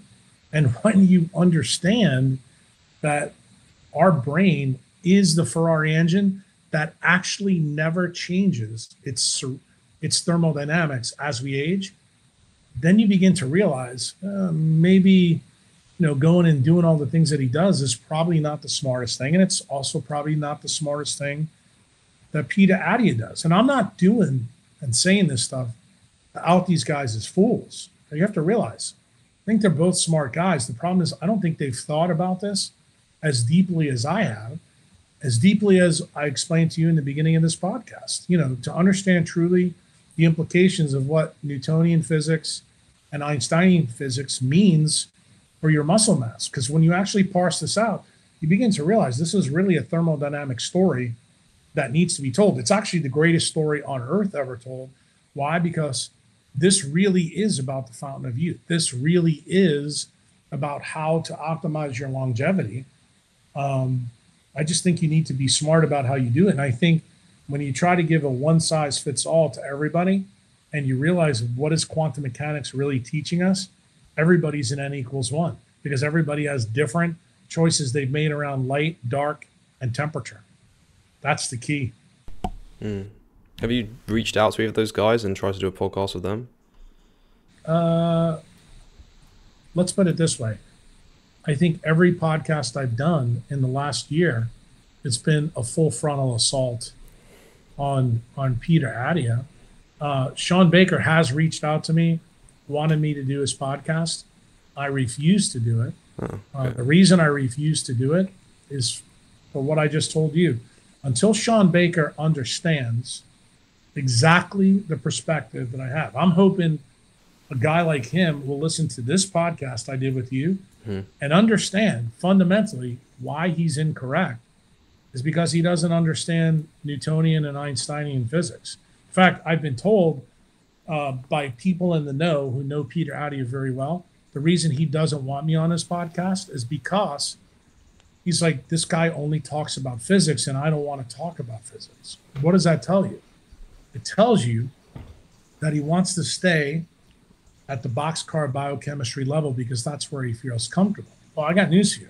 And when you understand that our brain is the Ferrari engine that actually never changes its its thermodynamics as we age, then you begin to realize uh, maybe you know going and doing all the things that he does is probably not the smartest thing and it's also probably not the smartest thing that peter attia does and i'm not doing and saying this stuff out these guys as fools you have to realize i think they're both smart guys the problem is i don't think they've thought about this as deeply as i have as deeply as i explained to you in the beginning of this podcast you know to understand truly the implications of what newtonian physics and Einsteinian physics means for your muscle mass. Because when you actually parse this out, you begin to realize this is really a thermodynamic story that needs to be told. It's actually the greatest story on earth ever told. Why? Because this really is about the fountain of youth. This really is about how to optimize your longevity. Um, I just think you need to be smart about how you do it. And I think when you try to give a one size fits all to everybody, and you realize what is quantum mechanics really teaching us, everybody's in n equals one because everybody has different choices they've made around light, dark, and temperature. That's the key. Mm. Have you reached out to either of those guys and tried to do a podcast with them? Uh, let's put it this way. I think every podcast I've done in the last year, it's been a full frontal assault on on Peter Attia uh, Shawn Baker has reached out to me, wanted me to do his podcast. I refused to do it. Oh, uh, okay. uh, the reason I refused to do it is for what I just told you. Until Shawn Baker understands exactly the perspective that I have, I'm hoping a guy like him will listen to this podcast I did with you hmm. and understand fundamentally why he's incorrect is because he doesn't understand Newtonian and Einsteinian physics In fact, I've been told uh, by people in the know who know Peter Attia very well, the reason he doesn't want me on his podcast is because he's like, this guy only talks about physics and I don't want to talk about physics. What does that tell you? It tells you that he wants to stay at the boxcar biochemistry level because that's where he feels comfortable. Well, I got news you.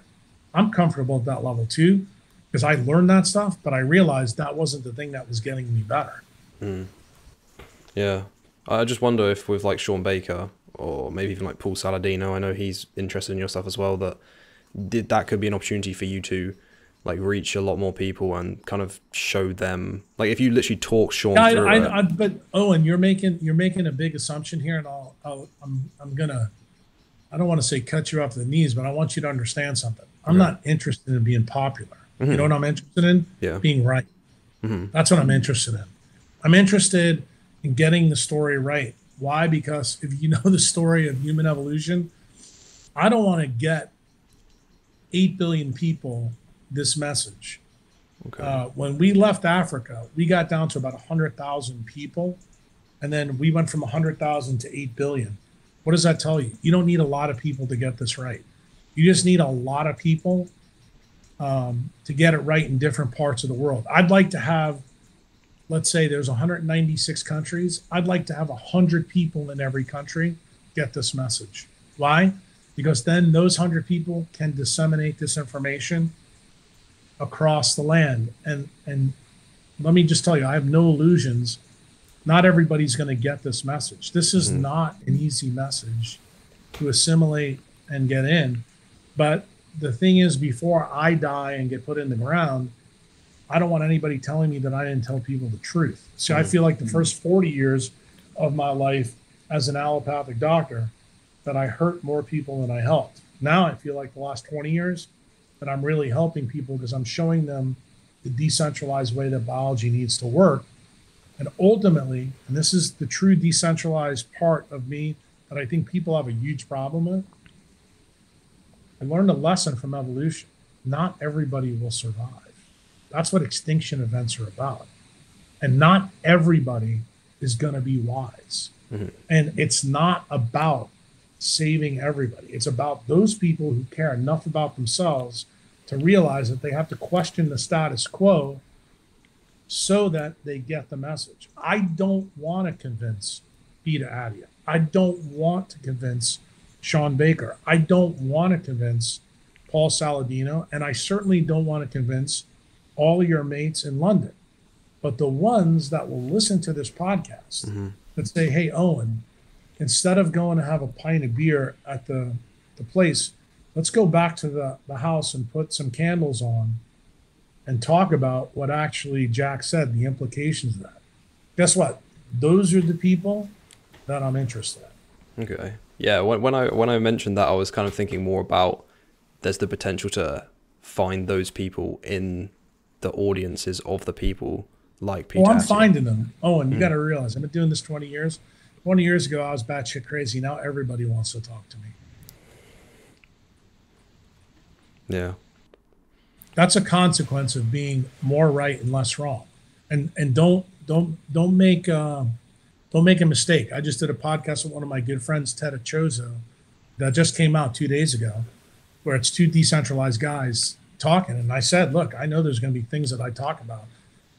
I'm comfortable at that level too because I learned that stuff, but I realized that wasn't the thing that was getting me better. Mm. Yeah, I just wonder if with like Shawn Baker or maybe even like Paul Saladino, I know he's interested in your stuff as well. That that could be an opportunity for you to like reach a lot more people and kind of show them like if you literally talk yeah, through I, I, I, but Owen, you're making you're making a big assumption here, and I'll, I'll I'm I'm gonna I don't want to say cut you off the knees, but I want you to understand something. I'm yeah. not interested in being popular. Mm-hmm. You know what I'm interested in? Yeah. Being right. Mm-hmm. That's what I'm interested in. I'm interested in getting the story right. Why? Because if you know the story of human evolution, I don't want to get 8 billion people this message. Okay. Uh, when we left Africa, we got down to about 100,000 people. And then we went from 100,000 to 8 billion. What does that tell you? You don't need a lot of people to get this right. You just need a lot of people um, to get it right in different parts of the world. I'd like to have let's say there's 196 countries i'd like to have 100 people in every country get this message why because then those 100 people can disseminate this information across the land and and let me just tell you i have no illusions not everybody's going to get this message this is mm-hmm. not an easy message to assimilate and get in but the thing is before i die and get put in the ground I don't want anybody telling me that I didn't tell people the truth. See, I feel like the first 40 years of my life as an allopathic doctor that I hurt more people than I helped. Now I feel like the last 20 years that I'm really helping people because I'm showing them the decentralized way that biology needs to work. And ultimately, and this is the true decentralized part of me that I think people have a huge problem with. I learned a lesson from evolution. Not everybody will survive. That's what extinction events are about. And not everybody is going to be wise. Mm-hmm. And it's not about saving everybody. It's about those people who care enough about themselves to realize that they have to question the status quo so that they get the message. I don't want to convince Peter Attia. I don't want to convince Shawn Baker. I don't want to convince Paul Saladino. And I certainly don't want to convince all your mates in London, but the ones that will listen to this podcast mm-hmm. that say, "Hey, Owen, instead of going to have a pint of beer at the the place, let's go back to the, the house and put some candles on and talk about what actually Jack said, the implications of that. Guess what? Those are the people that I'm interested in. Okay. Yeah, when, when I when I mentioned that I was kind of thinking more about there's the potential to find those people in the audiences of the people like Peter. Oh, I'm finding them. Oh, and you Mm. got to realize I've been doing this 20 years. 20 years ago, I was batshit crazy. Now everybody wants to talk to me. Yeah. That's a consequence of being more right and less wrong. And and don't don't don't make uh, don't make a mistake. I just did a podcast with one of my good friends, Ted Achacoso, that just came out two days ago, where it's two decentralized guys talking. And I said, look, I know there's going to be things that I talk about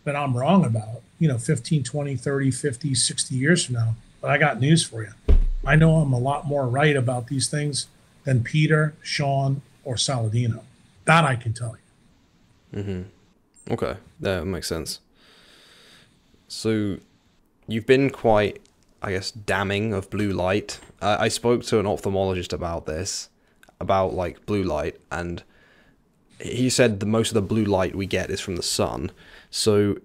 that I'm wrong about, you know, 15, 20, 30, 50, 60 years from now. But I got news for you. I know I'm a lot more right about these things than Peter, Shawn, or Saladino. That I can tell you. Mm-hmm. Okay, that makes sense. So, you've been quite, I guess, damning of blue light. I spoke to an ophthalmologist about this, about like blue light, and he said the most of the blue light we get is from the sun. So,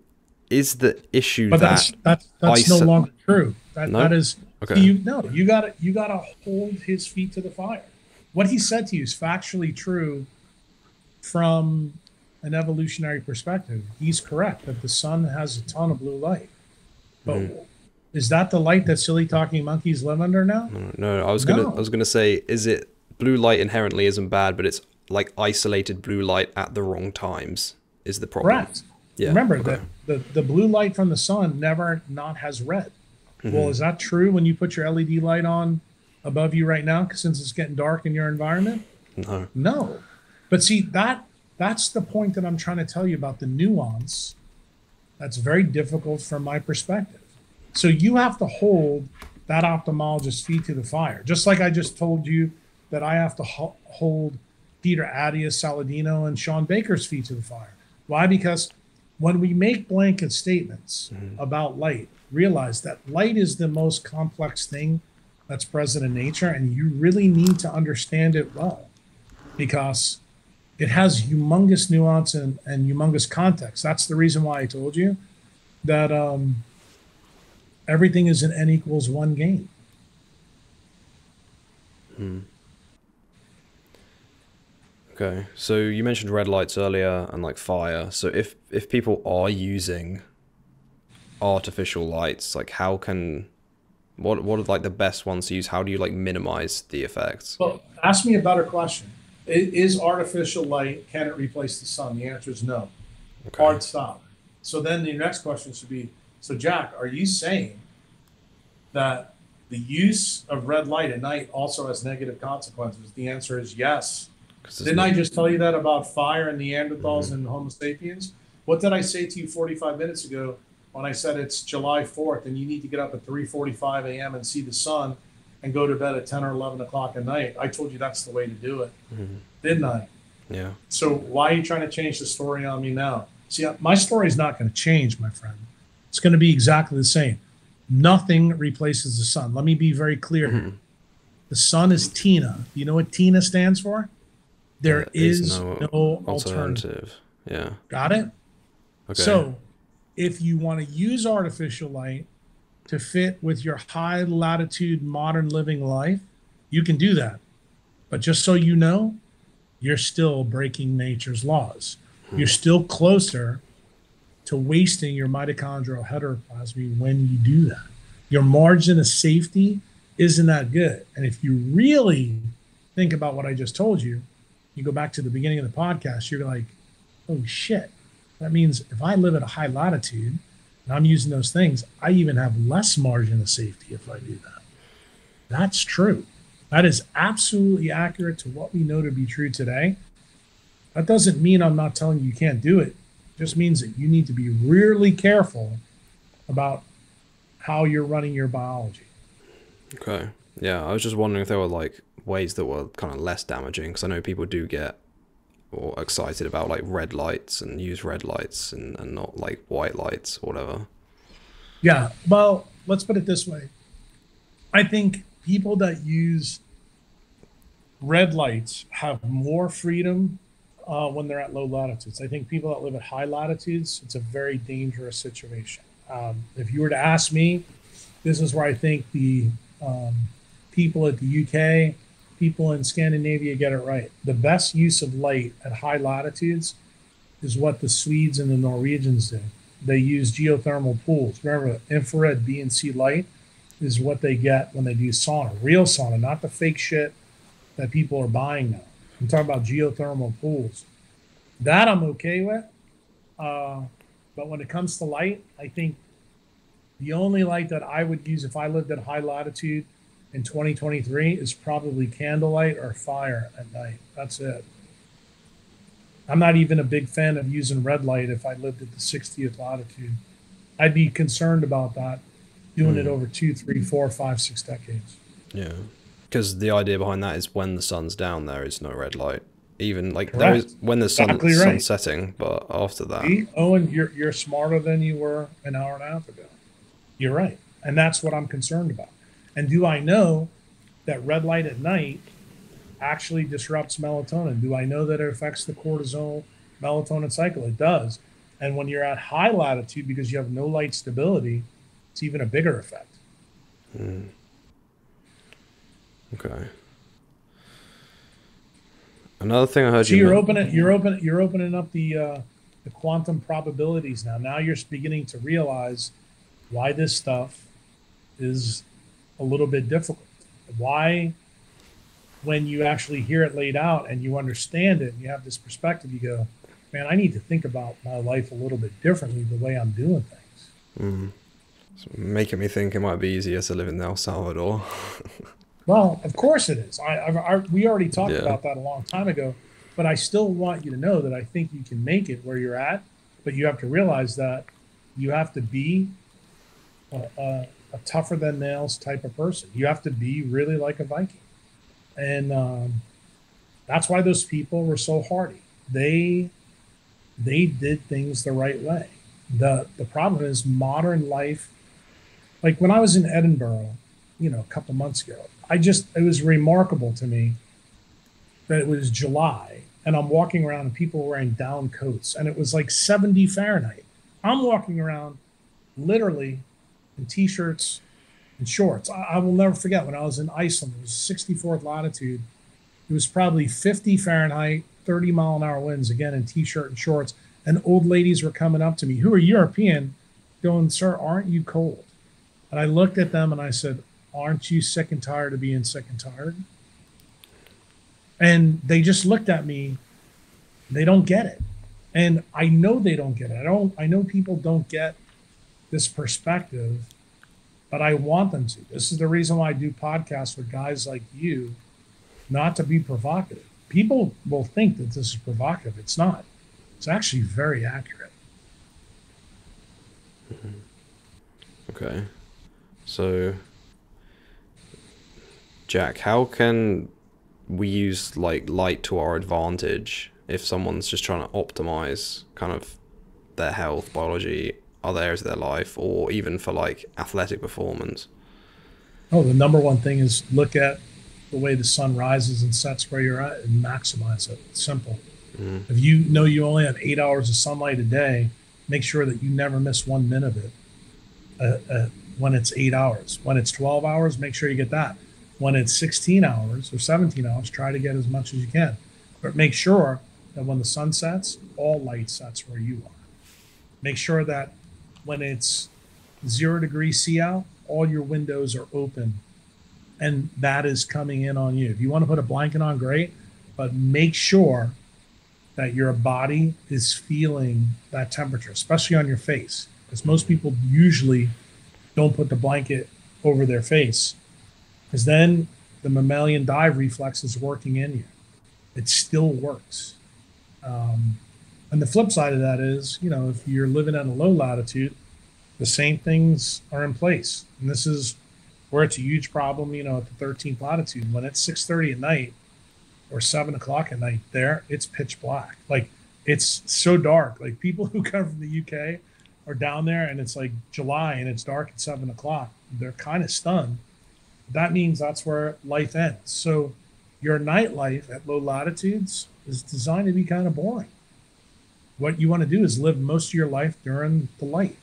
is the issue But that that's that's that's no longer true. That No? that is Okay. you no, you gotta you gotta hold his feet to the fire. What he said to you is factually true from an evolutionary perspective. He's correct that the sun has a ton of blue light. But Mm-hmm. is that the light that silly talking monkeys live under now? No, I was gonna, No. I was gonna say, is it blue light inherently isn't bad, but it's like isolated blue light at the wrong times is the problem. Correct. Yeah. Remember okay. that the, the blue light from the sun never not has red. Mm-hmm. Well, is that true when you put your LED light on above you right now, since it's getting dark in your environment? No. No. But see that that's the point that I'm trying to tell you about the nuance. That's very difficult from my perspective. So you have to hold that ophthalmologist's feet to the fire, just like I just told you that I have to ho- hold Peter Attia's, Saladino, and Shawn Baker's feet to the fire. Why? Because when we make blanket statements about light, realize that light is the most complex thing that's present in nature, and you really need to understand it well because it has humongous nuance and, and humongous context. That's the reason why I told you that um, everything is an n equals one game. Okay. So you mentioned red lights earlier and like fire. So if if people are using artificial lights, like how can what what are like the best ones to use? How do you like minimize the effects? Well, ask me a better question. Is artificial light, can it replace the sun? The answer is no. Okay. Hard stop. So then the next question should be so, Jack, are you saying that the use of red light at night also has negative consequences? The answer is yes. 'Cause Didn't I just tell you that about fire and Neanderthals and Homo sapiens? What did I say to you 45 minutes ago when I said it's July 4th and you need to get up at 3:45 a.m. and see the sun and go to bed at 10 or 11 o'clock at night? I told you that's the way to do it, mm-hmm. didn't I? Yeah. So why are you trying to change the story on me now? See, uh, my story is not going to change, my friend. It's going to be exactly the same. Nothing replaces the sun. Let me be very clear. here. The sun is TINA. You know what TINA stands for? There is is no no, alternative. Alternative. Yeah. Got it? Okay. So, if you want to use artificial light to fit with your high latitude modern living life, you can do that. But just so you know, you're still breaking nature's laws. Hmm. You're still closer to wasting your mitochondrial heteroplasmy when you do that. Your margin of safety isn't that good. And if you really think about what I just told you, you go back to the beginning of the podcast, you're like, oh shit. That means if I live at a high latitude and I'm using those things, I even have less margin of safety if I do that. That's true. That is absolutely accurate to what we know to be true today. That doesn't mean I'm not telling you you can't do it. It just means that you need to be really careful about how you're running your biology. Okay. Yeah, I was just wondering if there were like ways that were kind of less damaging because I know people do get or excited about like red lights and use red lights and, and not like white lights or whatever. Yeah. Well, let's put it this way. I think people that use red lights have more freedom uh, when they're at low latitudes. I think people that live at high latitudes, it's a very dangerous situation. Um, if you were to ask me, this is where I think the um, people at the UK, people in Scandinavia get it right. The best use of light at high latitudes is what the Swedes and the Norwegians do. They use geothermal pools. Remember, infrared B and C light is what they get when they do sauna, real sauna, not the fake shit that people are buying now. I'm talking about geothermal pools. That I'm okay with. Uh, but when it comes to light, I think the only light that I would use if I lived at high latitude in 2023 is probably candlelight or fire at night. That's it. I'm not even a big fan of using red light if I lived at the 60th latitude. I'd be concerned about that doing mm. it hmm. over two, three, four, five, six decades. Yeah. Because the idea behind that is when the sun's down, there is no red light. Even like there is when the sun, exactly right. sun's setting, but after that. See? Owen, you're, you're smarter than you were an hour and a half ago. You're right. And that's what I'm concerned about. And do I know that red light at night actually disrupts melatonin? Do I know that it affects the cortisol melatonin cycle? It does. And when you're at high latitude, because you have no light stability, it's even a bigger effect. Mm. Okay. Another thing I heard so you. You're opening. You're opening. You're opening up the uh, the quantum probabilities now. Now you're beginning to realize why this stuff is a little bit difficult. Why, when you actually hear it laid out and you understand it and you have this perspective, you go, man, I need to think about my life a little bit differently the way I'm doing things. mm-hmm. making me think it might be easier to live in El Salvador. well, of course it is. I, I, I we already talked yeah. about that a long time ago, but I still want you to know that I think you can make it where you're at, but you have to realize that you have to be a, a, a tougher than nails type of person. You have to be really like a Viking. And um, that's why those people were so hardy. They they did things the right way. The the problem is modern life. Like when I was in Edinburgh, you know, a couple months ago, I just it was remarkable to me that it was July and I'm walking around and people were wearing down coats and it was like 70 Fahrenheit. I'm walking around literally in t-shirts and shorts. I, I, will never forget when I was in Iceland. It was 64th latitude. It was probably 50 Fahrenheit, 30 mile an hour winds. Again in t-shirt and shorts, and old ladies were coming up to me who are European, going, "Sir, aren't you cold?" And I looked at them and I said, "Aren't you sick and tired of being sick and tired?" And they just looked at me. They don't get it, and I know they don't get it. I don't. I know people don't get this perspective, but I want them to. This is the reason why I do podcasts with guys like you, not to be provocative. People will think that this is provocative. It's not. It's actually very accurate. Mm-hmm. Okay. So, Jack, how can we use like light to our advantage if someone's just trying to optimize kind of their health, biology, other areas of their life or even for like athletic performance? Oh, the number one thing is look at the way the sun rises and sets where you're at and maximize it. It's simple. Mm. If you know you only have eight hours of sunlight a day, make sure that you never miss one minute of it uh, uh, when it's eight hours. When it's 12 hours, make sure you get that. When it's 16 hours or 17 hours, try to get as much as you can. But make sure that when the sun sets, all light sets where you are. Make sure that when it's zero degree C out, all your windows are open and that is coming in on you. If you want to put a blanket on, great, but make sure that your body is feeling that temperature, especially on your face, because most people usually don't put the blanket over their face, because then the mammalian dive reflex is working in you. It still works. Um, and the flip side of that is, you know, if you're living at a low latitude, the same things are in place. And this is where it's a huge problem, you know, at the 13th latitude. When it's 6:30 at night or seven o'clock at night, there it's pitch black. Like it's so dark. Like people who come from the UK are down there and it's like July and it's dark at seven o'clock. They're kind of stunned that means that's where life ends. So your nightlife at low latitudes is designed to be kind of boring. What you want to do is live most of your life during the light.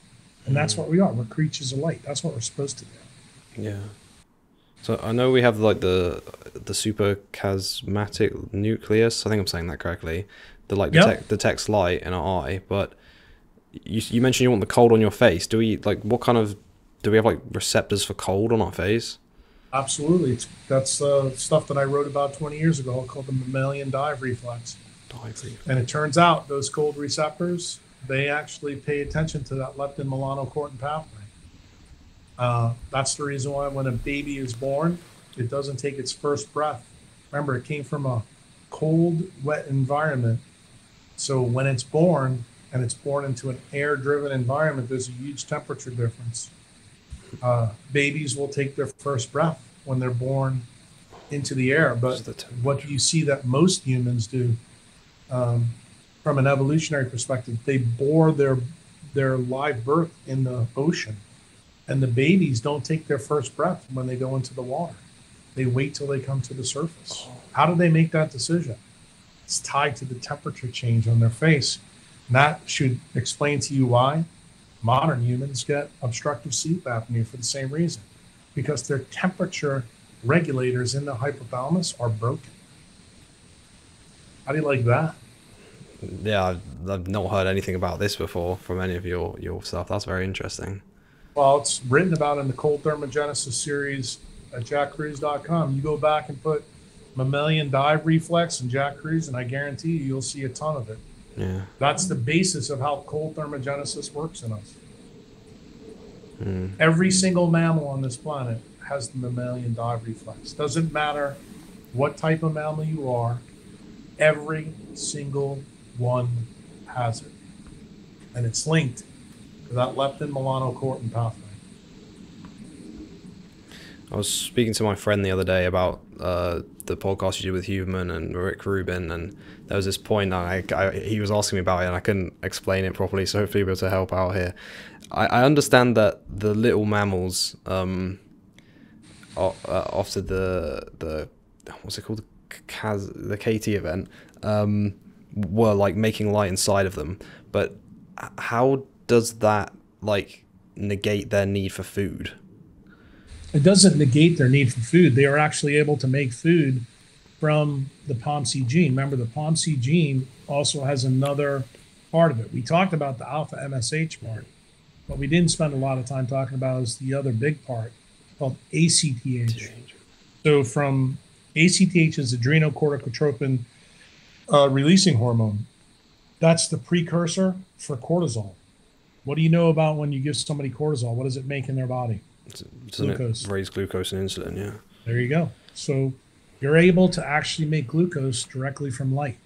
And that's what we are. We're creatures of light. That's what we're supposed to do. Yeah. So I know we have like the the super chiasmatic nucleus. I think I'm saying that correctly. The like Yep. detect, detects light in our eye, but you you mentioned you want the cold on your face. Do we like what kind of do we have like receptors for cold on our face? Absolutely. It's, that's uh, stuff that I wrote about 20 years ago called the mammalian dive reflex. And it turns out those cold receptors, they actually pay attention to that leptin melanocortin pathway. Uh, that's the reason why when a baby is born, it doesn't take its first breath. Remember, it came from a cold, wet environment. So when it's born and it's born into an air driven environment, there's a huge temperature difference. Uh, babies will take their first breath when they're born into the air, but the what you see that most humans do um, from an evolutionary perspective, they bore their their live birth in the ocean, and the babies don't take their first breath when they go into the water. They wait till they come to the surface. How do they make that decision? It's tied to the temperature change on their face. And that should explain to you why modern humans get obstructive sleep apnea for the same reason, because their temperature regulators in the hypothalamus are broken. How do you like that? Yeah, I've, I've not heard anything about this before from any of your your stuff. That's very interesting. Well, it's written about in the cold thermogenesis series at jackkruse.com. You go back and put mammalian dive reflex and Jack Kruse, and I guarantee you, you'll see a ton of it. Yeah. That's the basis of how cold thermogenesis works in us. Hmm. Every single mammal on this planet has the mammalian dive reflex. Doesn't matter what type of mammal you are, every single one hazard. And it's linked to that leptin melanocortin pathway. I was speaking to my friend the other day about uh, the podcast you did with Huberman and Rick Rubin, and there was this point I, I, he was asking me about it, and I couldn't explain it properly, so hopefully you'll be able to help out here. I, I understand that the little mammals, um, uh, after the the what's it called, the, Kaz, the KT event, um, were like making light inside of them, but how does that like negate their need for food? It doesn't negate their need for food. They are actually able to make food from the POMC gene. Remember, the POMC gene also has another part of it. We talked about the alpha MSH part, but we didn't spend a lot of time talking about is the other big part called ACTH. So from ACTH is adrenocorticotropin uh, releasing hormone. That's the precursor for cortisol. What do you know about when you give somebody cortisol? What does it make in their body? Doesn't Glucose. raise glucose and insulin? Yeah. There you go. So you're able to actually make glucose directly from light.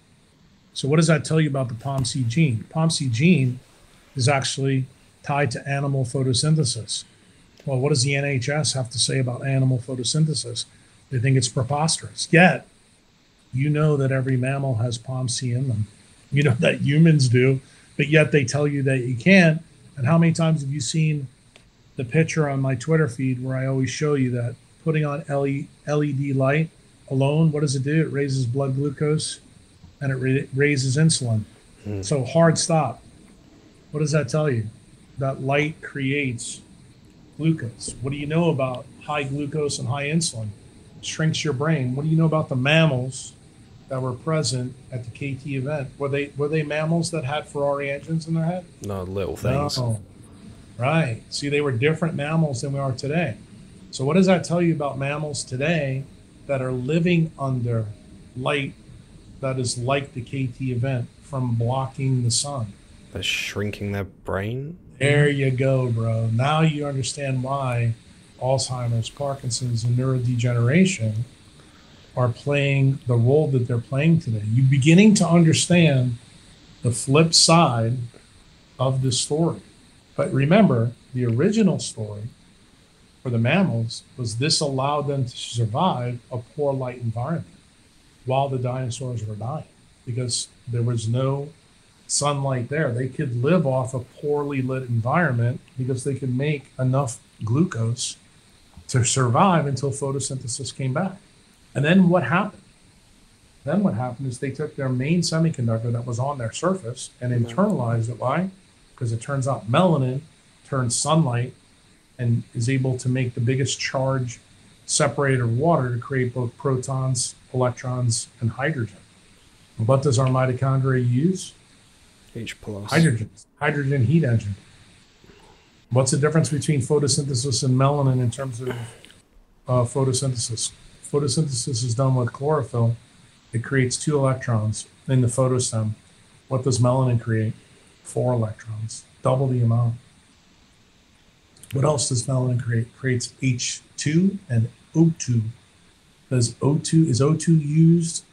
So what does that tell you about the POMC gene? POMC gene is actually tied to animal photosynthesis. Well, what does the NHS have to say about animal photosynthesis? They think it's preposterous. Yet, you know that every mammal has POMC in them. You know that humans do, but yet they tell you that you can't. And how many times have you seen the picture on my Twitter feed where I always show you that putting on LED light alone, what does it do? It raises blood glucose and it raises insulin. Hmm. So hard stop. What does that tell you? That light creates glucose. What do you know about high glucose and high insulin? Shrinks your brain. What do you know about the mammals that were present at the KT event? Were they were they mammals that had Ferrari engines in their head? No little things. No. Right. See, they were different mammals than we are today. So, what does that tell you about mammals today that are living under light that is like the KT event from blocking the sun? They're shrinking their brain. There you go, bro. Now you understand why Alzheimer's, Parkinson's, and neurodegeneration are playing the role that they're playing today. You're beginning to understand the flip side of the story. But remember, the original story for the mammals was this allowed them to survive a poor light environment while the dinosaurs were dying because there was no sunlight there. They could live off a poorly lit environment because they could make enough glucose to survive until photosynthesis came back. And then what happened? Then what happened is they took their main semiconductor that was on their surface and internalized it. Why? Because it turns out melanin turns sunlight and is able to make the biggest charge separator of water to create both protons, electrons, and hydrogen. What does our mitochondria use? H plus. Hydrogen. Hydrogen heat engine. What's the difference between photosynthesis and melanin in terms of uh, photosynthesis? Photosynthesis is done with chlorophyll. It creates two electrons in the photosystem. What does melanin create? Four electrons, double the amount. What else does melanin create? Creates H2 and O2. Does O2 is O2 used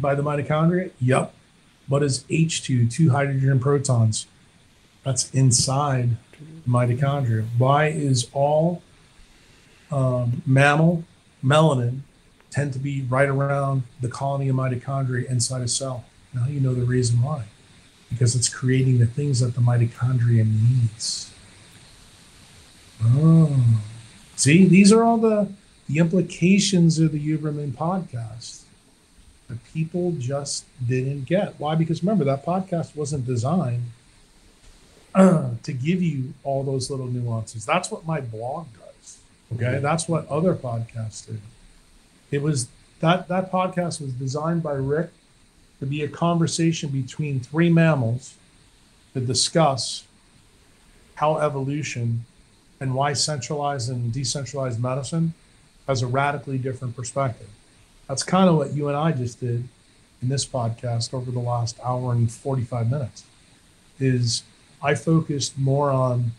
by the mitochondria? Yep. What is H2? Two hydrogen protons. That's inside mitochondria. Why is all um, mammal melanin tend to be right around the colony of mitochondria inside a cell? Now you know the reason why. Because it's creating the things that the mitochondria needs. Oh. See, these are all the, the implications of the Huberman podcast that people just didn't get. Why? Because remember, that podcast wasn't designed uh, to give you all those little nuances. That's what my blog does. Okay. That's what other podcasts do. It was that that podcast was designed by Rick to be a conversation between three mammals to discuss how evolution and why centralized and decentralized medicine has a radically different perspective. That's kind of what you and I just did in this podcast over the last hour and 45 minutes. Is I focused more on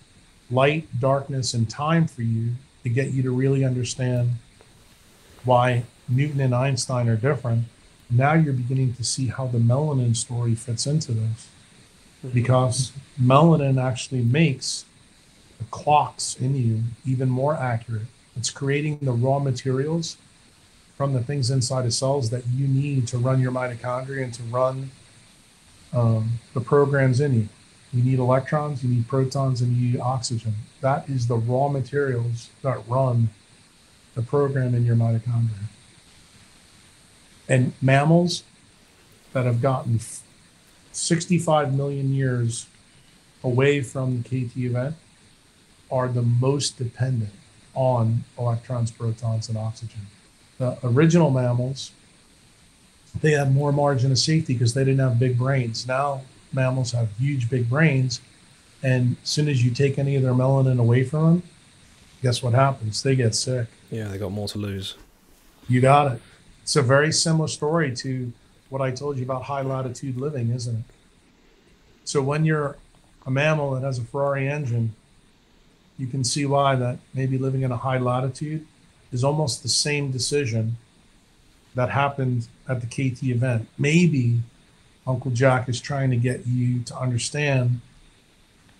light, darkness, and time for you to get you to really understand why Newton and Einstein are different. Now you're beginning to see how the melanin story fits into this because melanin actually makes the clocks in you even more accurate. It's creating the raw materials from the things inside of cells that you need to run your mitochondria and to run um, the programs in you. You need electrons, you need protons, and you need oxygen. That is the raw materials that run the program in your mitochondria. And mammals that have gotten 65 million years away from the KT event are the most dependent on electrons, protons, and oxygen. The original mammals, they had more margin of safety because they didn't have big brains. Now mammals have huge, big brains. And as soon as you take any of their melanin away from them, guess what happens? They get sick. Yeah, they got more to lose. You got it. It's a very similar story to what I told you about high latitude living, isn't it? So when you're a mammal that has a Ferrari engine, you can see why that maybe living in a high latitude is almost the same decision that happened at the KT event. Maybe Uncle Jack is trying to get you to understand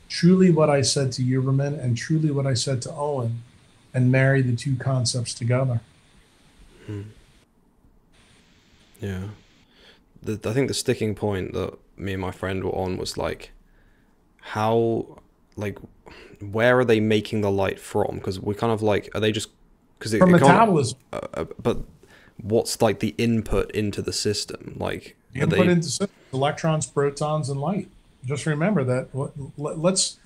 truly what I said to Huberman and truly what I said to Owen and marry the two concepts together. Yeah. The, I think the sticking point that me and my friend were on was like, how, like, where are they making the light from? Because we're kind of like, are they just, because it, From it metabolism. uh, uh, but what's like the input into the system? Like, You are can put they, into electrons, protons, and light. Just remember that. Let's.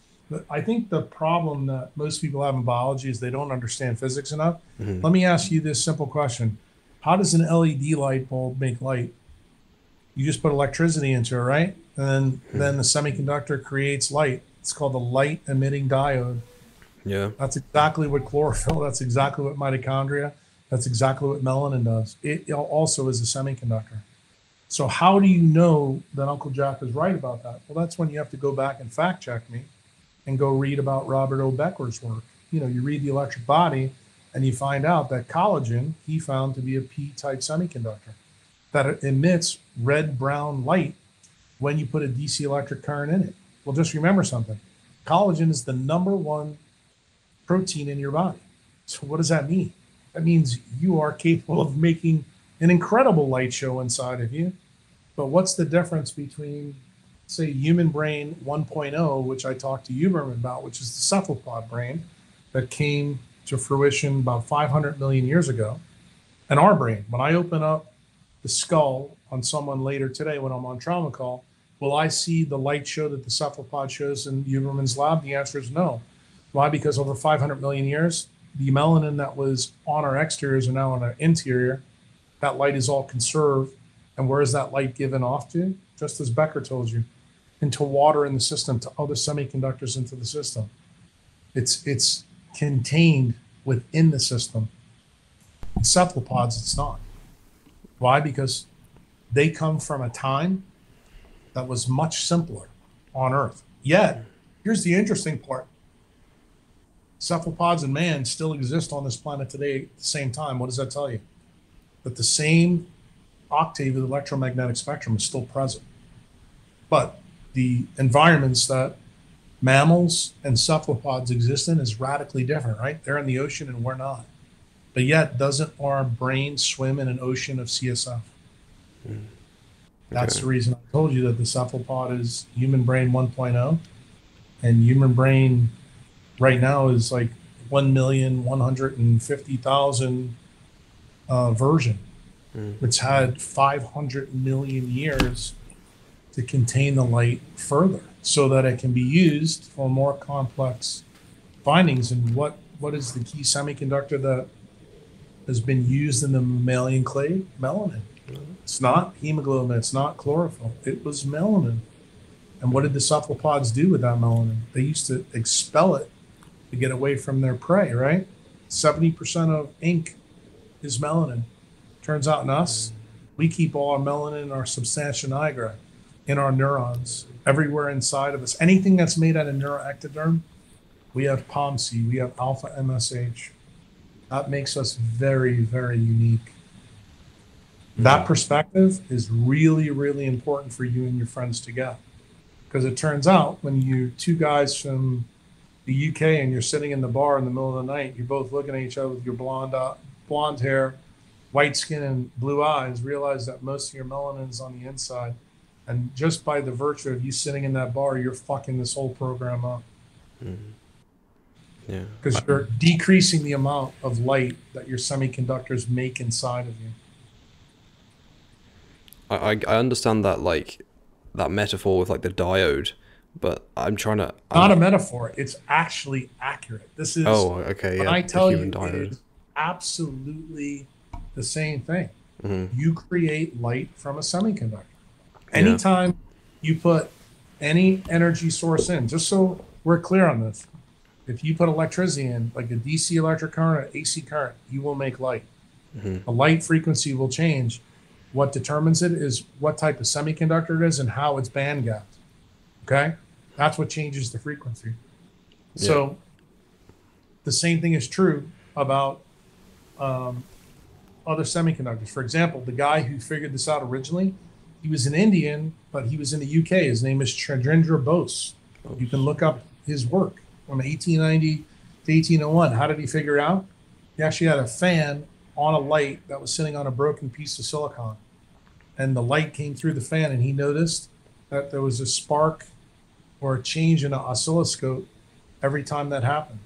I think the problem that most people have in biology is they don't understand physics enough. Mhm. Let me ask you this simple question: How does an LED light bulb make light? You just put electricity into it, right? And then then the semiconductor creates light. It's called the light emitting diode. yeah, That's exactly what chlorophyll. That's exactly what mitochondria. That's exactly what melanin does. It also is a semiconductor. So how do you know that Uncle Jack is right about that? Well, that's when you have to go back and fact check me, and go read about Robert O. Becker's work. You know, you read the electric body, and you find out that collagen he found to be a P-type semiconductor that emits red brown light when you put a DC electric current in it. Well, just remember something: collagen is the number one protein in your body. So what does that mean? That means you are capable of making an incredible light show inside of you. But what's the difference between, say, human brain 1.0, which I talked to Huberman about, which is the cephalopod brain that came to fruition about 500 million years ago. And our brain, when I open up the skull on someone later today when I'm on trauma call, will I see the light show that the cephalopod shows in Huberman's lab? The answer is no. Why? Because over 500 million years, the melanin that was on our exteriors are now on our interior. That light is all conserved. And where is that light given off to? Just as Becker told you, into water in the system, to other semiconductors into the system. It's it's contained within the system. cephalopods, it's not. Why? Because they come from a time that was much simpler on Earth. Yet, here's the interesting part cephalopods and man still exist on this planet today at the same time. What does that tell you? That the same octave of the electromagnetic spectrum is still present. But the environments that mammals and cephalopods exist in is radically different, right? They're in the ocean and we're not. But yet, doesn't our brain swim in an ocean of CSF? Mm. That's okay. the reason I told you that the cephalopod is human brain 1.0, and human brain right now is like 1,150,000 uh, version. Mm. It's had 500 million years to contain the light further so that it can be used for more complex findings. And what, what is the key semiconductor that has been used in the mammalian clade? Melanin. It's not hemoglobin, it's not chlorophyll, it was melanin. And what did the cephalopods do with that melanin? They used to expel it to get away from their prey, right? 70% of ink is melanin. Turns out in us, we keep all our melanin in our substantia nigra, in our neurons, everywhere inside of us. Anything that's made out of neuroectoderm, we have POMC, we have alpha MSH. That makes us very, very unique. That perspective is really, really important for you and your friends to get. Because it turns out when you two guys from the UK and you're sitting in the bar in the middle of the night, you're both looking at each other with your blonde uh, blonde hair, white skin, and blue eyes, realize that most of your melanin's on the inside. And just by the virtue of you sitting in that bar, you're fucking this whole program up. Mm-hmm. Yeah. Because you're decreasing the amount of light that your semiconductors make inside of you. I, I understand that like that metaphor with like the diode, but I'm trying to. I'm, Not a metaphor. It's actually accurate. This is. Oh, okay. Yeah. I tell you, diode. it's absolutely the same thing. Mm-hmm. You create light from a semiconductor. Anytime yeah. you put any energy source in, just so we're clear on this, if you put electricity in, like a DC electric current or AC current, you will make light. Mm-hmm. The light frequency will change what determines it is what type of semiconductor it is and how it's band gapped. Okay? That's what changes the frequency. Yeah. So the same thing is true about um, other semiconductors. For example, the guy who figured this out originally, he was an Indian, but he was in the UK. His name is Chandrendra Bose. You can look up his work from 1890 to 1801. How did he figure it out? He actually had a fan on a light that was sitting on a broken piece of silicon. And the light came through the fan, and he noticed that there was a spark or a change in an oscilloscope every time that happened.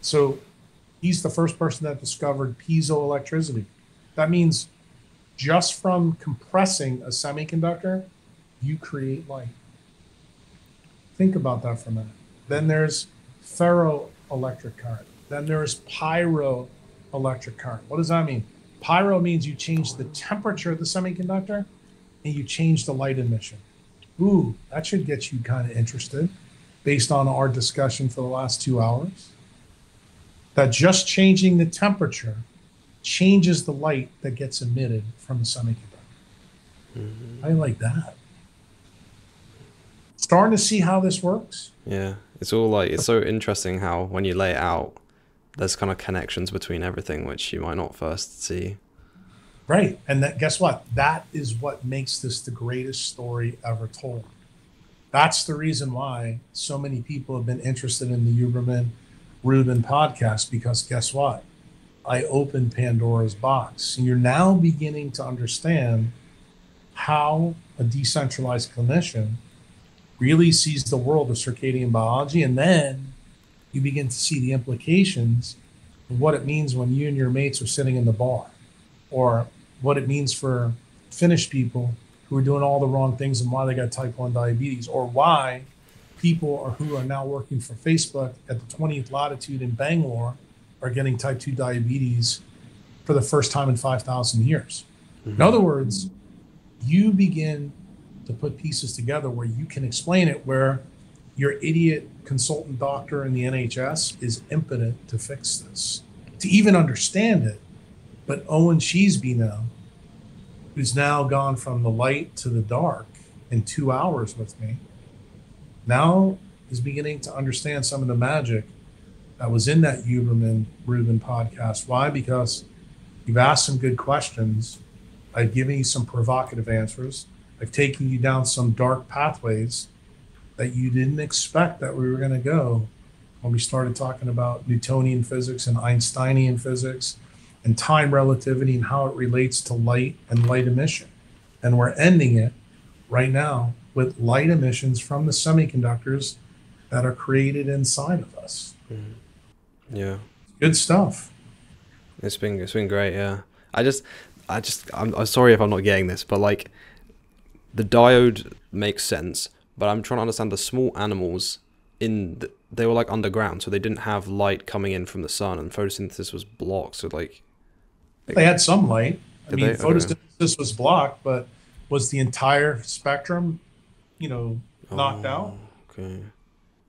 So he's the first person that discovered piezoelectricity. That means just from compressing a semiconductor, you create light. Think about that for a minute. Then there's ferroelectric current. Then there's pyroelectric current. What does that mean? Pyro means you change the temperature of the semiconductor and you change the light emission. Ooh, that should get you kind of interested based on our discussion for the last two hours. That just changing the temperature changes the light that gets emitted from the semiconductor. Mm-hmm. I like that. Starting to see how this works. Yeah, it's all like, it's so interesting how when you lay it out, there's kind of connections between everything which you might not first see. Right. And that, guess what? That is what makes this the greatest story ever told. That's the reason why so many people have been interested in the Huberman Rubin podcast because guess what? I opened Pandora's box. And you're now beginning to understand how a decentralized clinician really sees the world of circadian biology and then you begin to see the implications of what it means when you and your mates are sitting in the bar, or what it means for Finnish people who are doing all the wrong things and why they got type 1 diabetes, or why people are, who are now working for Facebook at the 20th latitude in Bangalore are getting type 2 diabetes for the first time in 5,000 years. In mm-hmm. other words, you begin to put pieces together where you can explain it, where your idiot consultant doctor in the NHS is impotent to fix this, to even understand it. But Owen Sheasby now, who's now gone from the light to the dark in two hours with me, now is beginning to understand some of the magic that was in that Huberman Rubin podcast. Why? Because you've asked some good questions. I've given you some provocative answers. I've taken you down some dark pathways that you didn't expect that we were going to go when we started talking about Newtonian physics and Einsteinian physics and time relativity and how it relates to light and light emission. And we're ending it right now with light emissions from the semiconductors that are created inside of us. Mm-hmm. Yeah. Good stuff. It's been it's been great, yeah. I just I just I'm, I'm sorry if I'm not getting this, but like the diode makes sense, but I'm trying to understand the small animals in the, they were like underground, so they didn't have light coming in from the sun, and photosynthesis was blocked. So like, They had some light. I mean, they? Okay. photosynthesis was blocked, but was the entire spectrum, you know, knocked oh, out? okay,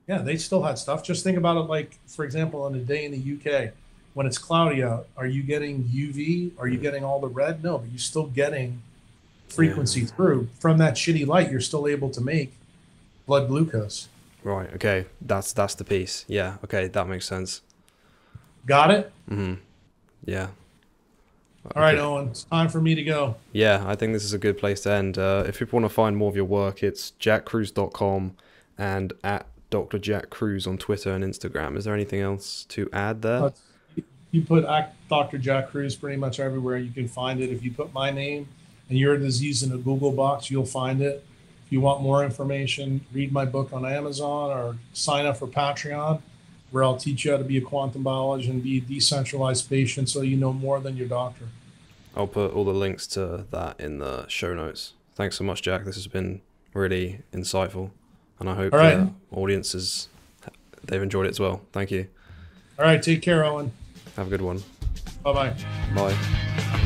Yeah, they still had stuff. Just think about it like, for example, on a day in the UK, when it's cloudy out, are you getting UV? Are you getting all the red? No, but you're still getting frequency through. From that shitty light, you're still able to make blood glucose. right, okay, that's that's the piece. Yeah, okay, that makes sense. Got it? Hmm. Yeah, All right, Owen, it's time for me to go. yeah, I think this is a good place to end. Uh, if people want to find more of your work, it's jackkruse.com and at Dr. Jack Kruse on Twitter and Instagram. Is there anything else to add there? Uh, You put Dr. Jack Kruse pretty much everywhere you can find it. If you put my name and your disease in a Google box, you'll find it. If you want more information, read my book on Amazon or sign up for Patreon, where I'll teach you how to be a quantum biologist and be a decentralized patient so you know more than your doctor. I'll put all the links to that in the show notes. Thanks so much, Jack. This has been really insightful, and I hope All right. the audiences they've enjoyed it as well. Thank you. All right, take care, Owen. Have a good one. Bye bye. Bye.